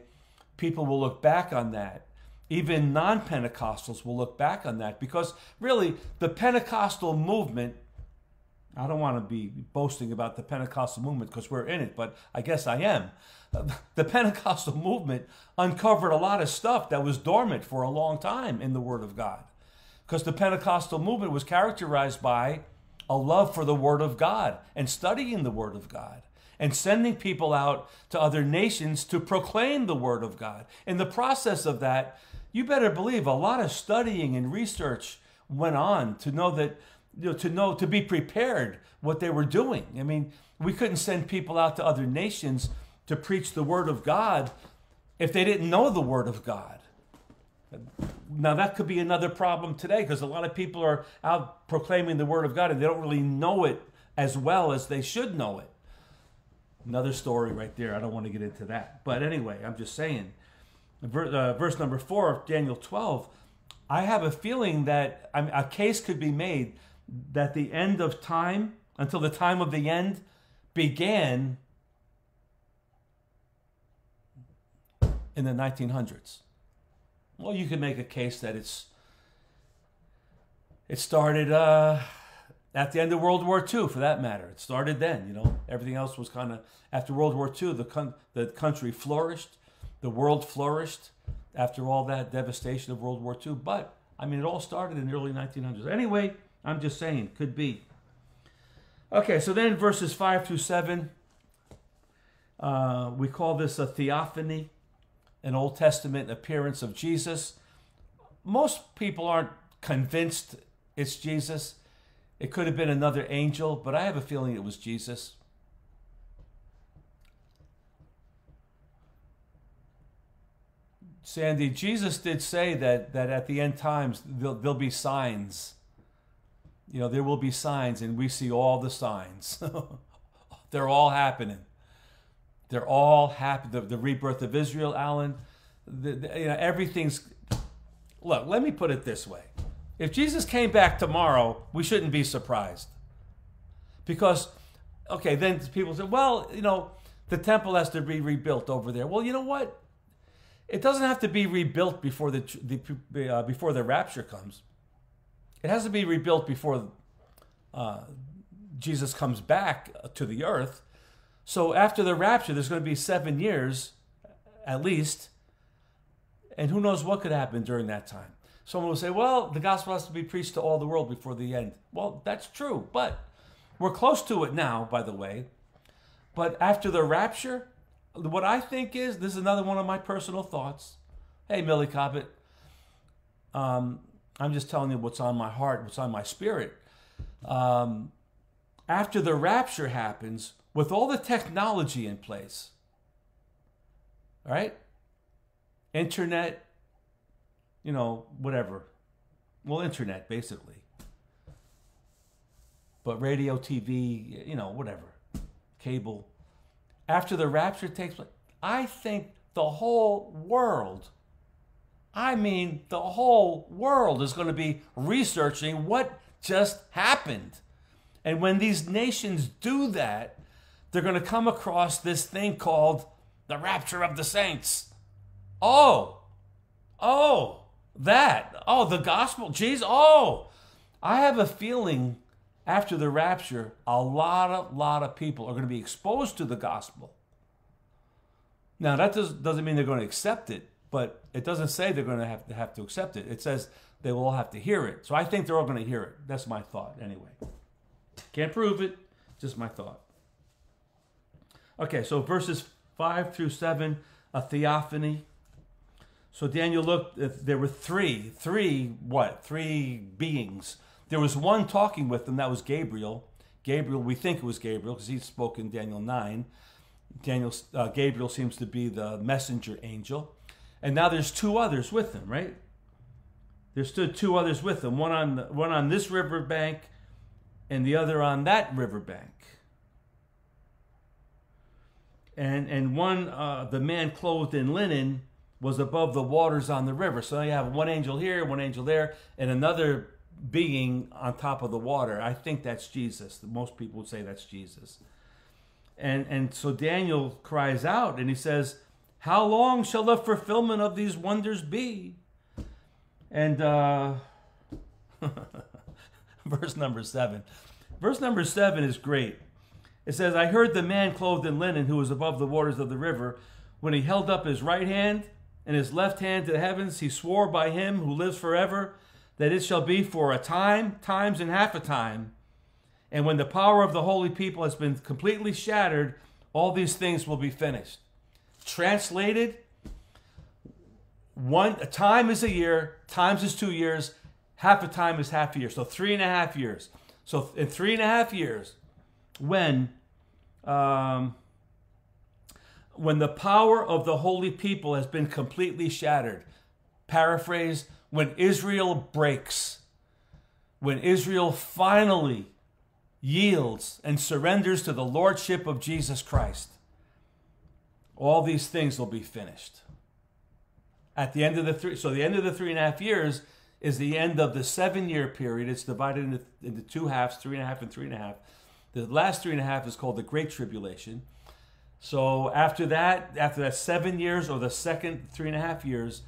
[SPEAKER 1] people will look back on that. Even non Pentecostals will look back on that because really the Pentecostal movement, I don't want to be boasting about the Pentecostal movement because we're in it, but I guess I am. The Pentecostal movement uncovered a lot of stuff that was dormant for a long time in the Word of God. Because the Pentecostal movement was characterized by a love for the Word of God and studying the Word of God and sending people out to other nations to proclaim the word of God. In the process of that, you better believe a lot of studying and research went on to know that you know to know to be prepared what they were doing. I mean, we couldn't send people out to other nations to preach the word of God if they didn't know the word of God. Now that could be another problem today because a lot of people are out proclaiming the word of God and they don't really know it as well as they should know it. Another story right there. I don't want to get into that. But anyway, I'm just saying. Verse, number four of Daniel 12, I have a feeling that a case could be made that the end of time, until the time of the end, began in the 1900s. Well, you could make a case that it's it started uh, at the end of World War II, for that matter. It started then, you know. Everything else was kind of after World War II. The con- the country flourished, the world flourished after all that devastation of World War II. But I mean, it all started in the early 1900s. Anyway, I'm just saying, could be. Okay, so then verses five through seven, uh, we call this a theophany, an Old Testament appearance of Jesus. Most people aren't convinced it's Jesus it could have been another angel, but I have a feeling it was Jesus. Sandy, Jesus did say that that at the end times there'll, there'll be signs. You know, there will be signs, and we see all the signs. They're all happening. They're all happening. The, the rebirth of Israel, Alan. The, the, you know, everything's. Look, let me put it this way: If Jesus came back tomorrow, we shouldn't be surprised. Because, okay, then people say, well, you know, the temple has to be rebuilt over there. Well, you know what? It doesn't have to be rebuilt before the, the uh, before the rapture comes. It has to be rebuilt before uh, Jesus comes back to the earth. So after the rapture, there's going to be seven years, at least, and who knows what could happen during that time. Someone will say, "Well, the gospel has to be preached to all the world before the end." Well, that's true, but we're close to it now, by the way. But after the rapture, what I think is this is another one of my personal thoughts. Hey, Millie Cobbett, um, I'm just telling you what's on my heart, what's on my spirit. Um, after the rapture happens, with all the technology in place, right? Internet, you know, whatever. Well, internet, basically. But radio, TV, you know, whatever. Cable after the rapture takes place, I think the whole world, I mean, the whole world is going to be researching what just happened. And when these nations do that, they're going to come across this thing called the rapture of the saints. Oh, oh, that. Oh, the gospel. Jesus. Oh, I have a feeling after the rapture, a lot of lot of people are going to be exposed to the gospel. Now that does, doesn't mean they're going to accept it, but it doesn't say they're going to have to have to accept it. It says they will all have to hear it. So I think they're all going to hear it. That's my thought anyway. Can't prove it, just my thought. Okay, so verses 5 through 7, a theophany. So Daniel looked, there were three, three what? Three beings there was one talking with them, that was Gabriel. Gabriel, we think it was Gabriel because he spoke in Daniel 9. Daniel, uh, Gabriel seems to be the messenger angel. And now there's two others with them, right? There stood two others with them, one on, the, one on this river bank and the other on that river bank. And, and one, uh, the man clothed in linen, was above the waters on the river. So you have one angel here, one angel there, and another being on top of the water. I think that's Jesus. Most people would say that's Jesus. And and so Daniel cries out and he says, "How long shall the fulfillment of these wonders be?" And uh, verse number seven. Verse number seven is great. It says, "I heard the man clothed in linen who was above the waters of the river, when he held up his right hand and his left hand to the heavens, he swore by him who lives forever." That it shall be for a time, times, and half a time. And when the power of the holy people has been completely shattered, all these things will be finished. Translated, one a time is a year, times is two years, half a time is half a year. So three and a half years. So in three and a half years, when um, when the power of the holy people has been completely shattered, paraphrase, when Israel breaks, when Israel finally yields and surrenders to the lordship of Jesus Christ, all these things will be finished. At the end of the three, so the end of the three and a half years is the end of the seven year period. It's divided into, into two halves, three and a half and three and a half. The last three and a half is called the Great Tribulation. So after that, after that seven years or the second three and a half years,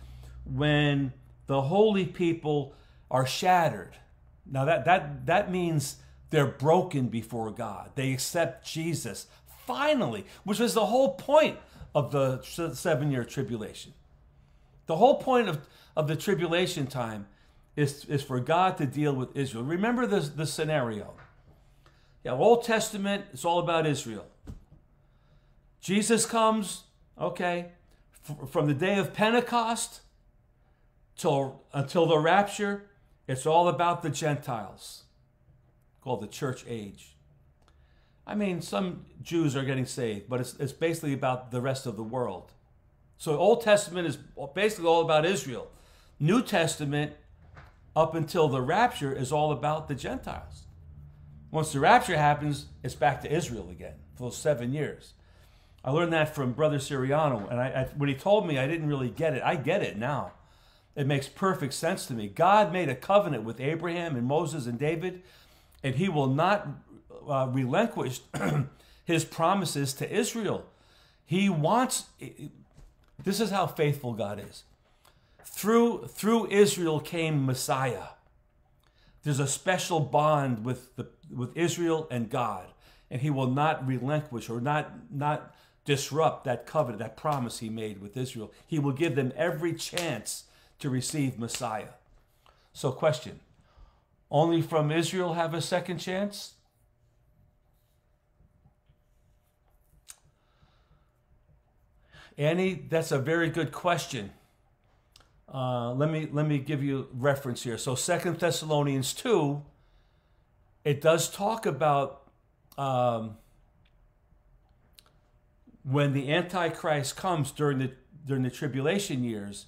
[SPEAKER 1] when the holy people are shattered. Now that that that means they're broken before God. They accept Jesus finally, which was the whole point of the seven year tribulation. The whole point of, of the tribulation time is, is for God to deal with Israel. Remember this, the scenario. Yeah, Old Testament, it's all about Israel. Jesus comes, okay, from the day of Pentecost till, until the rapture, it's all about the Gentiles, called the church age. I mean, some Jews are getting saved, but it's, it's basically about the rest of the world. So Old Testament is basically all about Israel. New Testament, up until the rapture, is all about the Gentiles. Once the rapture happens, it's back to Israel again for those seven years. I learned that from Brother Siriano, and I, I, when he told me, I didn't really get it. I get it now. It makes perfect sense to me. God made a covenant with Abraham and Moses and David, and He will not uh, relinquish His promises to Israel. He wants. This is how faithful God is. Through through Israel came Messiah. There's a special bond with the with Israel and God, and He will not relinquish or not not disrupt that covenant, that promise He made with Israel. He will give them every chance to receive Messiah. So, question only from Israel have a second chance? Annie, that's a very good question. Uh, let me let me give you reference here. So Second Thessalonians two, it does talk about um, when the Antichrist comes during the during the tribulation years,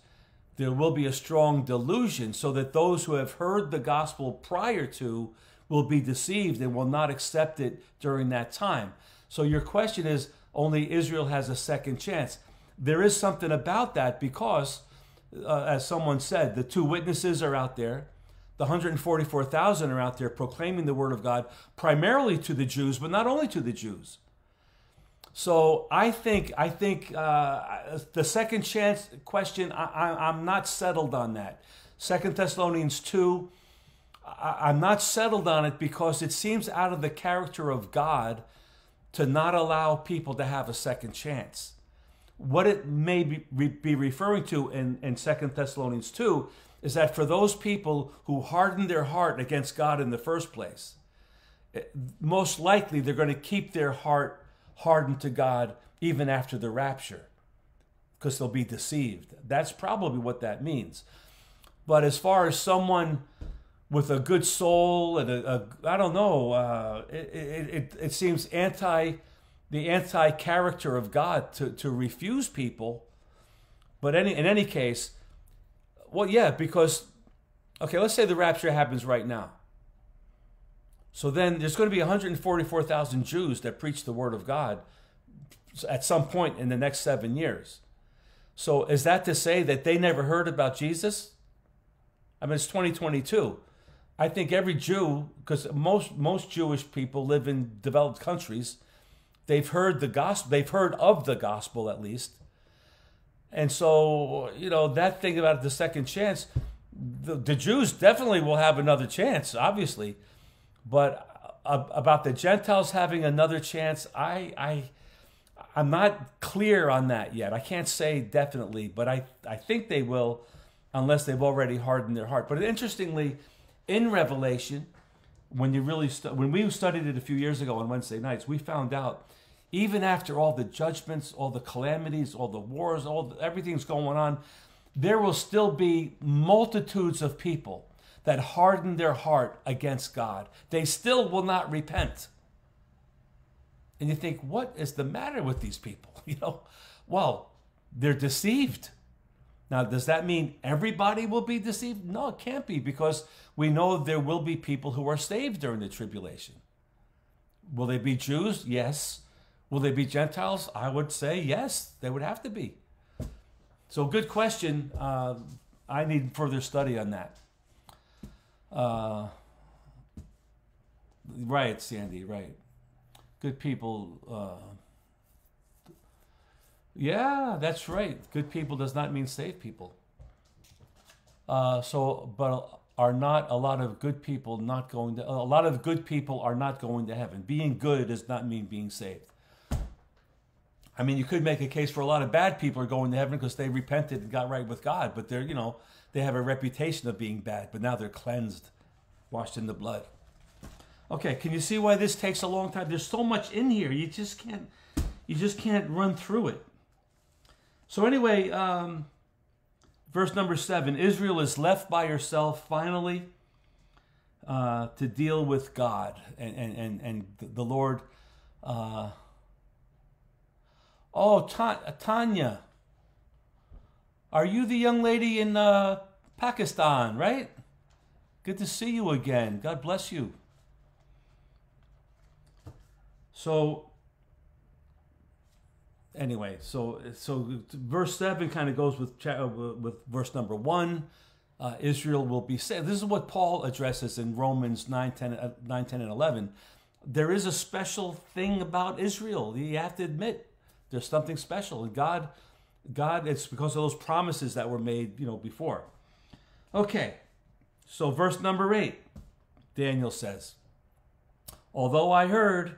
[SPEAKER 1] there will be a strong delusion, so that those who have heard the gospel prior to will be deceived and will not accept it during that time. So your question is only Israel has a second chance. There is something about that because, uh, as someone said, the two witnesses are out there. The 144,000 are out there proclaiming the word of God primarily to the Jews, but not only to the Jews. So I think I think uh, the second chance question I, am not settled on that. Second Thessalonians two, I, I'm not settled on it because it seems out of the character of God to not allow people to have a second chance. What it may be, be referring to in, in 2 Thessalonians 2 is that for those people who hardened their heart against God in the first place, most likely they're going to keep their heart hardened to God even after the rapture because they'll be deceived. That's probably what that means. But as far as someone with a good soul and a, a I don't know, uh, it, it, it, it seems anti the anti character of God to, to refuse people. But any in any case, well, yeah, because okay, let's say the rapture happens right now. So then there's going to be 144,000 Jews that preach the word of God at some point in the next seven years. So is that to say that they never heard about Jesus? I mean, it's 2022. I think every Jew, because most most Jewish people live in developed countries, they've heard the gospel. They've heard of the gospel at least. And so, you know, that thing about the second chance, the, the Jews definitely will have another chance, obviously. But uh, about the Gentiles having another chance, I, I, I'm not clear on that yet. I can't say definitely, but I, I think they will, unless they've already hardened their heart. But interestingly, in Revelation, when you really when we studied it a few years ago on Wednesday nights, we found out even after all the judgments, all the calamities, all the wars, all the, everything's going on, there will still be multitudes of people that hardened their heart against God. They still will not repent. And you think, what is the matter with these people? You know, well, they're deceived. Now, does that mean everybody will be deceived? No, it can't be because we know there will be people who are saved during the tribulation. Will they be Jews? Yes. Will they be Gentiles? I would say yes, they would have to be. So, good question. Uh, I need further study on that. Uh, right, Sandy, right. Good people. Uh, yeah, that's right. Good people does not mean saved people. Uh, so, but are not a lot of good people not going to, a lot of good people are not going to heaven. Being good does not mean being saved. I mean, you could make a case for a lot of bad people are going to heaven because they repented and got right with God, but they're, you know, they have a reputation of being bad, but now they're cleansed, washed in the blood. Okay, can you see why this takes a long time? There's so much in here. You just can't you just can't run through it. So anyway, um, verse number seven: Israel is left by herself finally uh, to deal with God and and and, and the Lord. Uh, oh, Ta- Tanya, Are you the young lady in uh, Pakistan, right? Good to see you again. God bless you. So, anyway, so so verse seven kind of goes with with verse number one. Uh, Israel will be saved. This is what Paul addresses in Romans 9 10, uh, 9, 10 and 11. There is a special thing about Israel. You have to admit there's something special. And God, God, it's because of those promises that were made, you know, before. Okay, so verse number eight, Daniel says, Although I heard,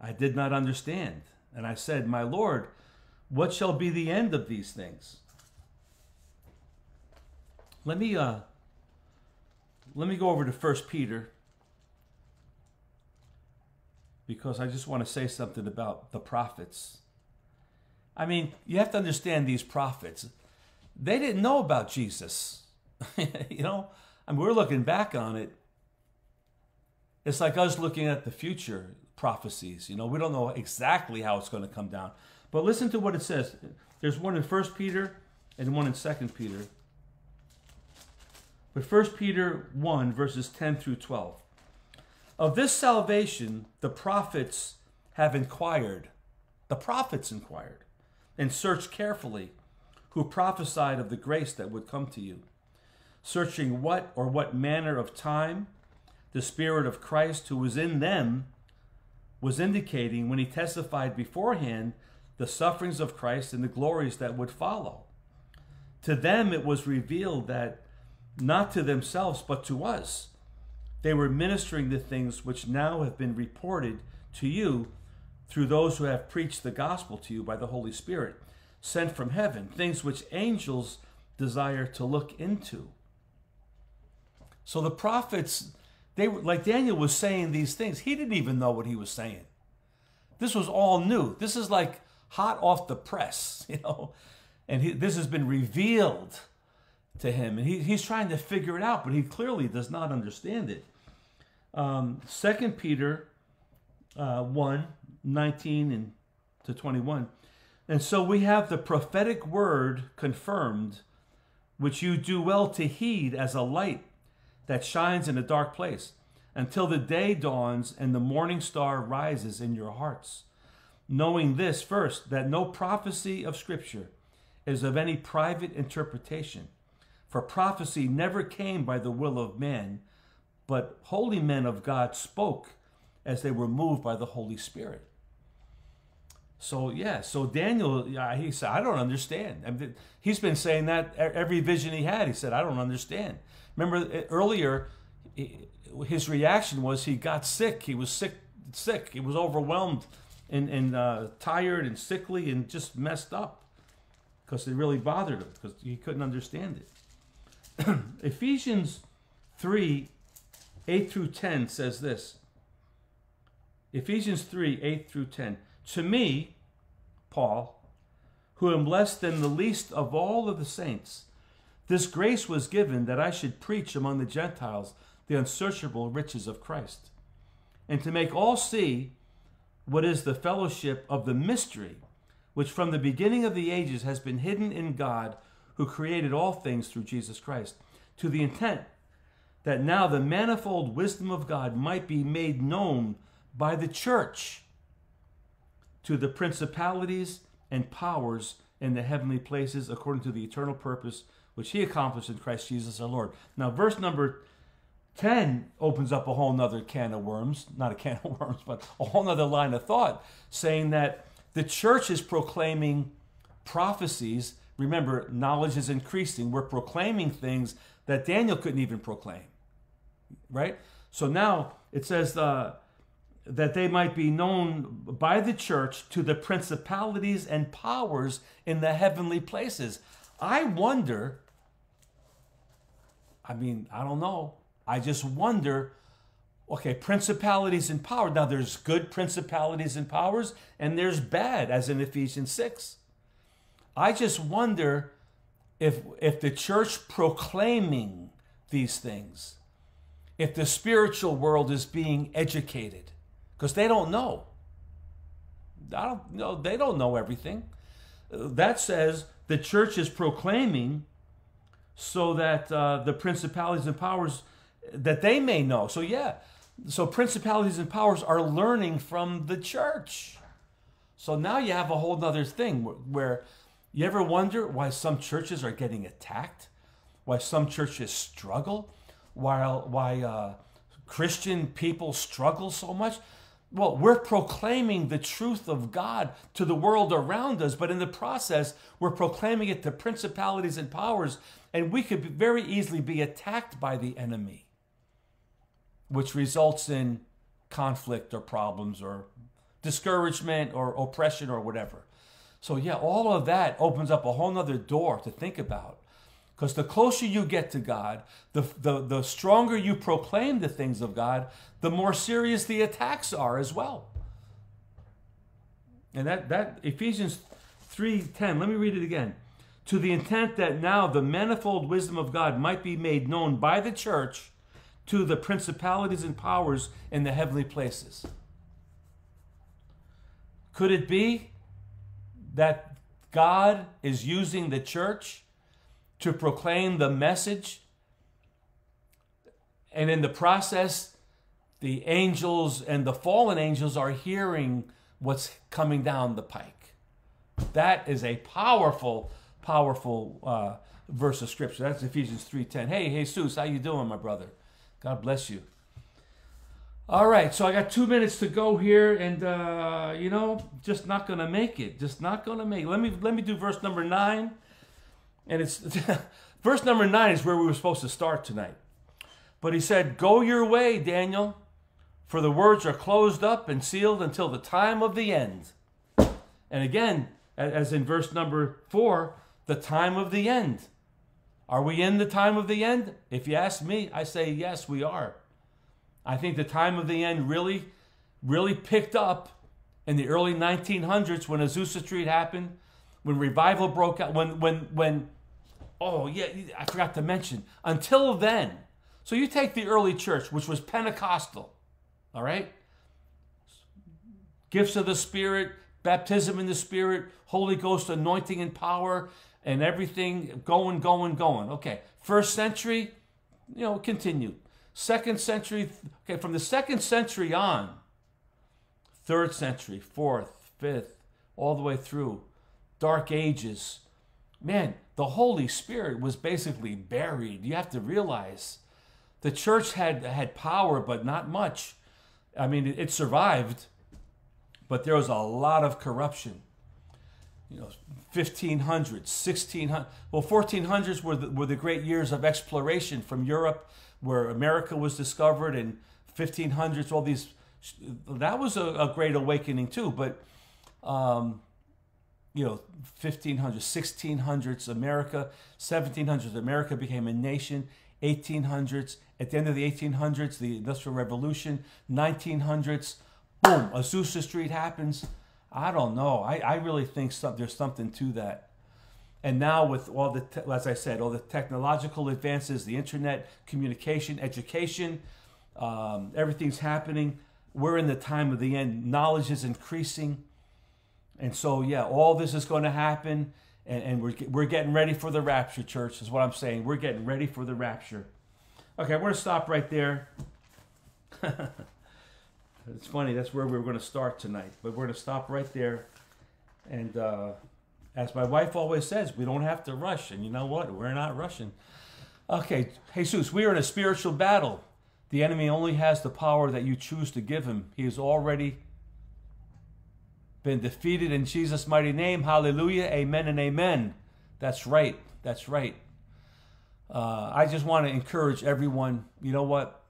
[SPEAKER 1] I did not understand. And I said, My Lord, what shall be the end of these things? Let me uh, let me go over to First Peter because I just want to say something about the prophets. I mean, you have to understand these prophets. They didn't know about Jesus. you know, I mean, we're looking back on it. It's like us looking at the future prophecies. You know, we don't know exactly how it's going to come down. But listen to what it says. There's one in First Peter and one in Second Peter. But 1 Peter 1, verses 10 through 12. Of this salvation, the prophets have inquired. The prophets inquired and search carefully, who prophesied of the grace that would come to you, searching what or what manner of time the Spirit of Christ who was in them was indicating when he testified beforehand the sufferings of Christ and the glories that would follow. To them it was revealed that not to themselves, but to us. They were ministering the things which now have been reported to you through those who have preached the gospel to you by the Holy Spirit, sent from heaven, things which angels desire to look into. So the prophets, they were like Daniel was saying these things. He didn't even know what he was saying. This was all new. This is like hot off the press, you know. And he, this has been revealed to him. And he, he's trying to figure it out, but he clearly does not understand it. Um, 2 Peter uh, 1 19 and to 21. And so we have the prophetic word confirmed, which you do well to heed as a light that shines in a dark place until the day dawns and the morning star rises in your hearts. Knowing this first, that no prophecy of Scripture is of any private interpretation for prophecy never came by the will of man, but holy men of God spoke as they were moved by the Holy Spirit. So yeah, so Daniel, yeah, he said, I don't understand. I mean, he's been saying that every vision he had. He said, I don't understand. Remember earlier, his reaction was he got sick. He was sick, sick. He was overwhelmed and, and uh, tired and sickly and just messed up because it really bothered him because he couldn't understand it. Ephesians 3 8 through 10 says this Ephesians 3 8 through 10. To me, Paul, who am less than the least of all of the saints, this grace was given that I should preach among the Gentiles the unsearchable riches of Christ, and to make all see what is the fellowship of the mystery, which from the beginning of the ages has been hidden in God who created all things through Jesus Christ, to the intent that now the manifold wisdom of God might be made known by the church to the principalities and powers in the heavenly places according to the eternal purpose which he accomplished in Christ Jesus our Lord. Now, verse number 10 opens up a whole nother can of worms, not a can of worms, but a whole nother line of thought, saying that the church is proclaiming prophecies Remember, knowledge is increasing. We're proclaiming things that Daniel couldn't even proclaim. Right? So now it says uh, that they might be known by the church to the principalities and powers in the heavenly places. I wonder, I mean, I don't know. I just wonder okay, principalities and power. Now, there's good principalities and powers, and there's bad, as in Ephesians 6. I just wonder if if the church proclaiming these things, if the spiritual world is being educated, because they don't know. I don't know. They don't know everything. that says the church is proclaiming so that uh, the principalities and powers that they may know. So yeah, so principalities and powers are learning from the church. So now you have a whole other thing where you ever wonder why some churches are getting attacked, why some churches struggle, while why uh, Christian people struggle so much. Well, we're proclaiming the truth of God to the world around us, but in the process, we're proclaiming it to principalities and powers, and we could very easily be attacked by the enemy, which results in conflict or problems or discouragement or oppression or whatever. So, yeah, all of that opens up a whole nother door to think about. Because the closer you get to God, the, the, the stronger you proclaim the things of God, the more serious the attacks are as well. And that, that Ephesians 3:10, let me read it again. To the intent that now the manifold wisdom of God might be made known by the church to the principalities and powers in the heavenly places. Could it be that God is using the church to proclaim the message. And in the process, the angels and the fallen angels are hearing what's coming down the pike. That is a powerful, powerful uh, verse of scripture. That's Ephesians 3.10. Hey, Jesus, how you doing, my brother? God bless you. All right, so I got two minutes to go here, and uh, you know, just not gonna make it. Just not gonna make. It. Let me let me do verse number nine, and it's verse number nine is where we were supposed to start tonight. But he said, "Go your way, Daniel, for the words are closed up and sealed until the time of the end." And again, as in verse number four, the time of the end. Are we in the time of the end? If you ask me, I say yes, we are. I think the time of the end really, really picked up in the early 1900s when Azusa Street happened, when revival broke out, when, when, when, oh yeah, I forgot to mention, until then. So you take the early church, which was Pentecostal, all right? Gifts of the Spirit, baptism in the Spirit, Holy Ghost anointing and power, and everything going, going, going. Okay, first century, you know, continued second century, okay, from the second century on, third century, fourth, fifth, all the way through, dark ages, man, the Holy Spirit was basically buried. You have to realize the church had had power, but not much. I mean, it, it survived, but there was a lot of corruption. You know, 1500s, 1600, well, 1400s were the, were the great years of exploration from Europe where America was discovered in 1500s, all these, that was a, a great awakening too. But, um, you know, 1500s, 1600s, America, 1700s, America became a nation. 1800s, at the end of the 1800s, the Industrial Revolution, 1900s, boom, Azusa Street happens. I don't know. I, I really think some, there's something to that. And now, with all the, te- as I said, all the technological advances, the internet, communication, education, um, everything's happening. We're in the time of the end. Knowledge is increasing. And so, yeah, all this is going to happen. And, and we're, we're getting ready for the rapture, church, is what I'm saying. We're getting ready for the rapture. Okay, we're going to stop right there. it's funny, that's where we are going to start tonight. But we're going to stop right there. And, uh, as my wife always says, we don't have to rush. And you know what? We're not rushing. Okay, Jesus, we are in a spiritual battle. The enemy only has the power that you choose to give him. He is already been defeated in Jesus' mighty name. Hallelujah. Amen and amen. That's right. That's right. Uh, I just want to encourage everyone. You know what?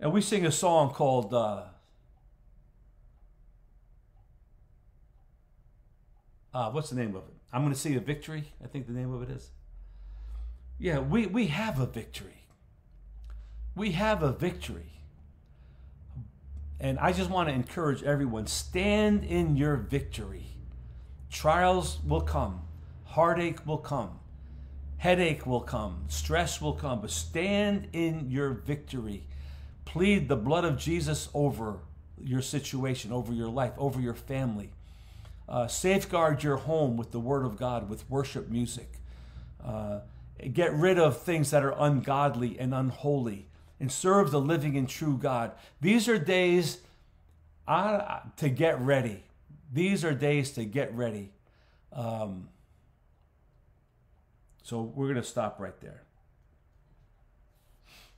[SPEAKER 1] And we sing a song called uh, uh, what's the name of it? I'm going to see a victory. I think the name of it is. Yeah, we, we have a victory. We have a victory. And I just want to encourage everyone stand in your victory. Trials will come, heartache will come, headache will come, stress will come, but stand in your victory. Plead the blood of Jesus over your situation, over your life, over your family Uh, safeguard your home with the Word of God, with worship music. Uh, get rid of things that are ungodly and unholy and serve the living and true God. These are days to get ready. These are days to get ready. Um, so we're going to stop right there.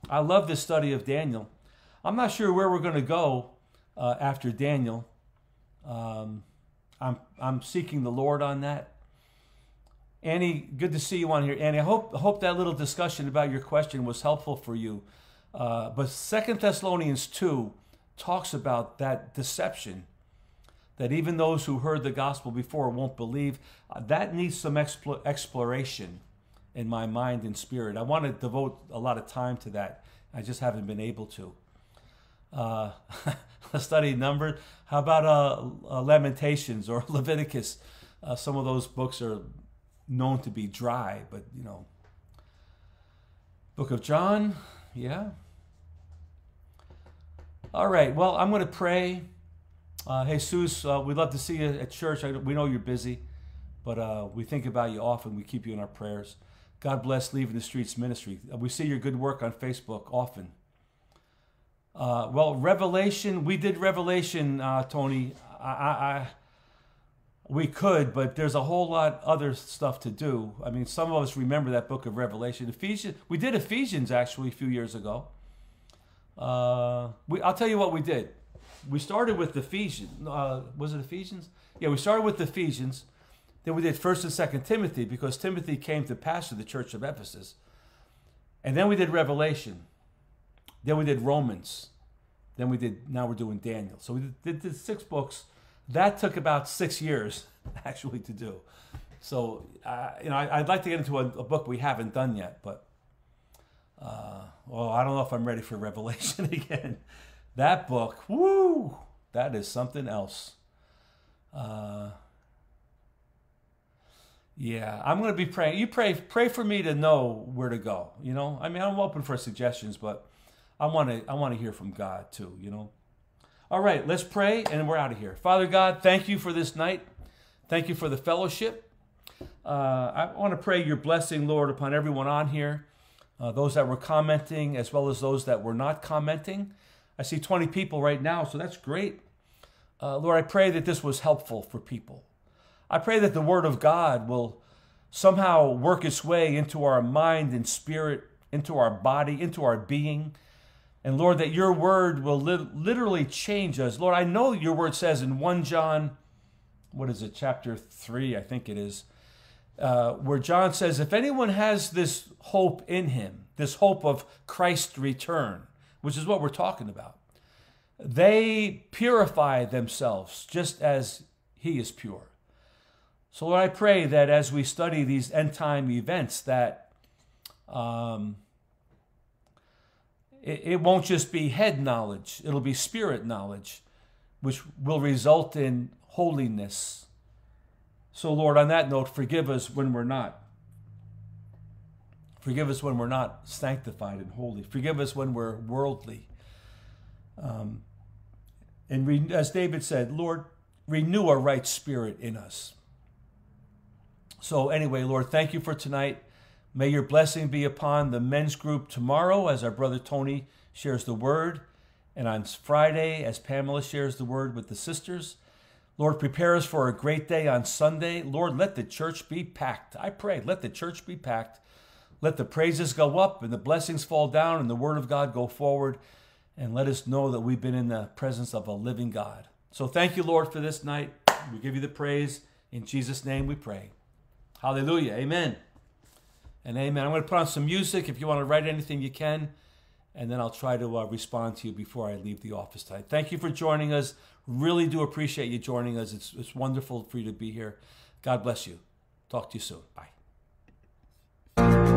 [SPEAKER 1] I love this study of Daniel. I'm not sure where we're going to go uh, after Daniel. Um, I'm, I'm seeking the Lord on that. Annie, good to see you on here. Annie, I hope, I hope that little discussion about your question was helpful for you. Uh, but Second Thessalonians 2 talks about that deception that even those who heard the gospel before won't believe. Uh, that needs some expl- exploration in my mind and spirit. I want to devote a lot of time to that. I just haven't been able to. Uh, study number. How about uh, uh, Lamentations or Leviticus? Uh, some of those books are known to be dry, but you know. Book of John, yeah. All right. Well, I'm going to pray. Uh, Jesus, uh, we'd love to see you at church. I, we know you're busy, but uh, we think about you often. We keep you in our prayers. God bless Leaving the Streets Ministry. Uh, we see your good work on Facebook often. Uh, well, Revelation, we did Revelation, uh, Tony. I, I, I, we could, but there's a whole lot other stuff to do. I mean, some of us remember that book of Revelation. Ephesians, we did Ephesians actually a few years ago. Uh, we, I'll tell you what we did. We started with Ephesians. Uh, was it Ephesians? Yeah, we started with Ephesians. Then we did First and Second Timothy because Timothy came to pastor the church of Ephesus. And then we did Revelation. Then we did Romans. Then we did. Now we're doing Daniel. So we did, did six books. That took about six years actually to do. So uh, you know, I, would like to get into a, a, book we haven't done yet, but uh, well, I don't know if I'm ready for Revelation again. That book, woo, that is something else. Uh, yeah, I'm going to be praying. You pray, pray for me to know where to go. You know, I mean, I'm open for suggestions, but I want to, I want to hear from God too. You know. All right, let's pray, and we're out of here. Father God, thank you for this night. Thank you for the fellowship. Uh, I want to pray your blessing, Lord, upon everyone on here, uh, those that were commenting, as well as those that were not commenting. I see 20 people right now, so that's great. Uh, Lord, I pray that this was helpful for people. I pray that the Word of God will somehow work its way into our mind and spirit, into our body, into our being. And Lord, that your word will li- literally change us. Lord, I know your word says in 1 John, what is it, chapter 3, I think it is, uh, where John says, if anyone has this hope in him, this hope of Christ's return, which is what we're talking about, they purify themselves just as he is pure. So, Lord, I pray that as we study these end time events, that um, it, it won't just be head knowledge, it'll be spirit knowledge, which will result in holiness. So, Lord, on that note, forgive us when we're not. Forgive us when we're not sanctified and holy. Forgive us when we're worldly. Um, and re- as David said, Lord, renew a right spirit in us. So, anyway, Lord, thank you for tonight. May your blessing be upon the men's group tomorrow as our brother Tony shares the word, and on Friday as Pamela shares the word with the sisters. Lord, prepare us for a great day on Sunday. Lord, let the church be packed. I pray, let the church be packed. Let the praises go up and the blessings fall down and the word of God go forward. And let us know that we've been in the presence of a living God. So thank you, Lord, for this night. We give you the praise. In Jesus' name we pray. Hallelujah. Amen. And amen. I'm going to put on some music. If you want to write anything, you can. And then I'll try to uh, respond to you before I leave the office tonight. Thank you for joining us. Really do appreciate you joining us. It's, it's wonderful for you to be here. God bless you. Talk to you soon. Bye.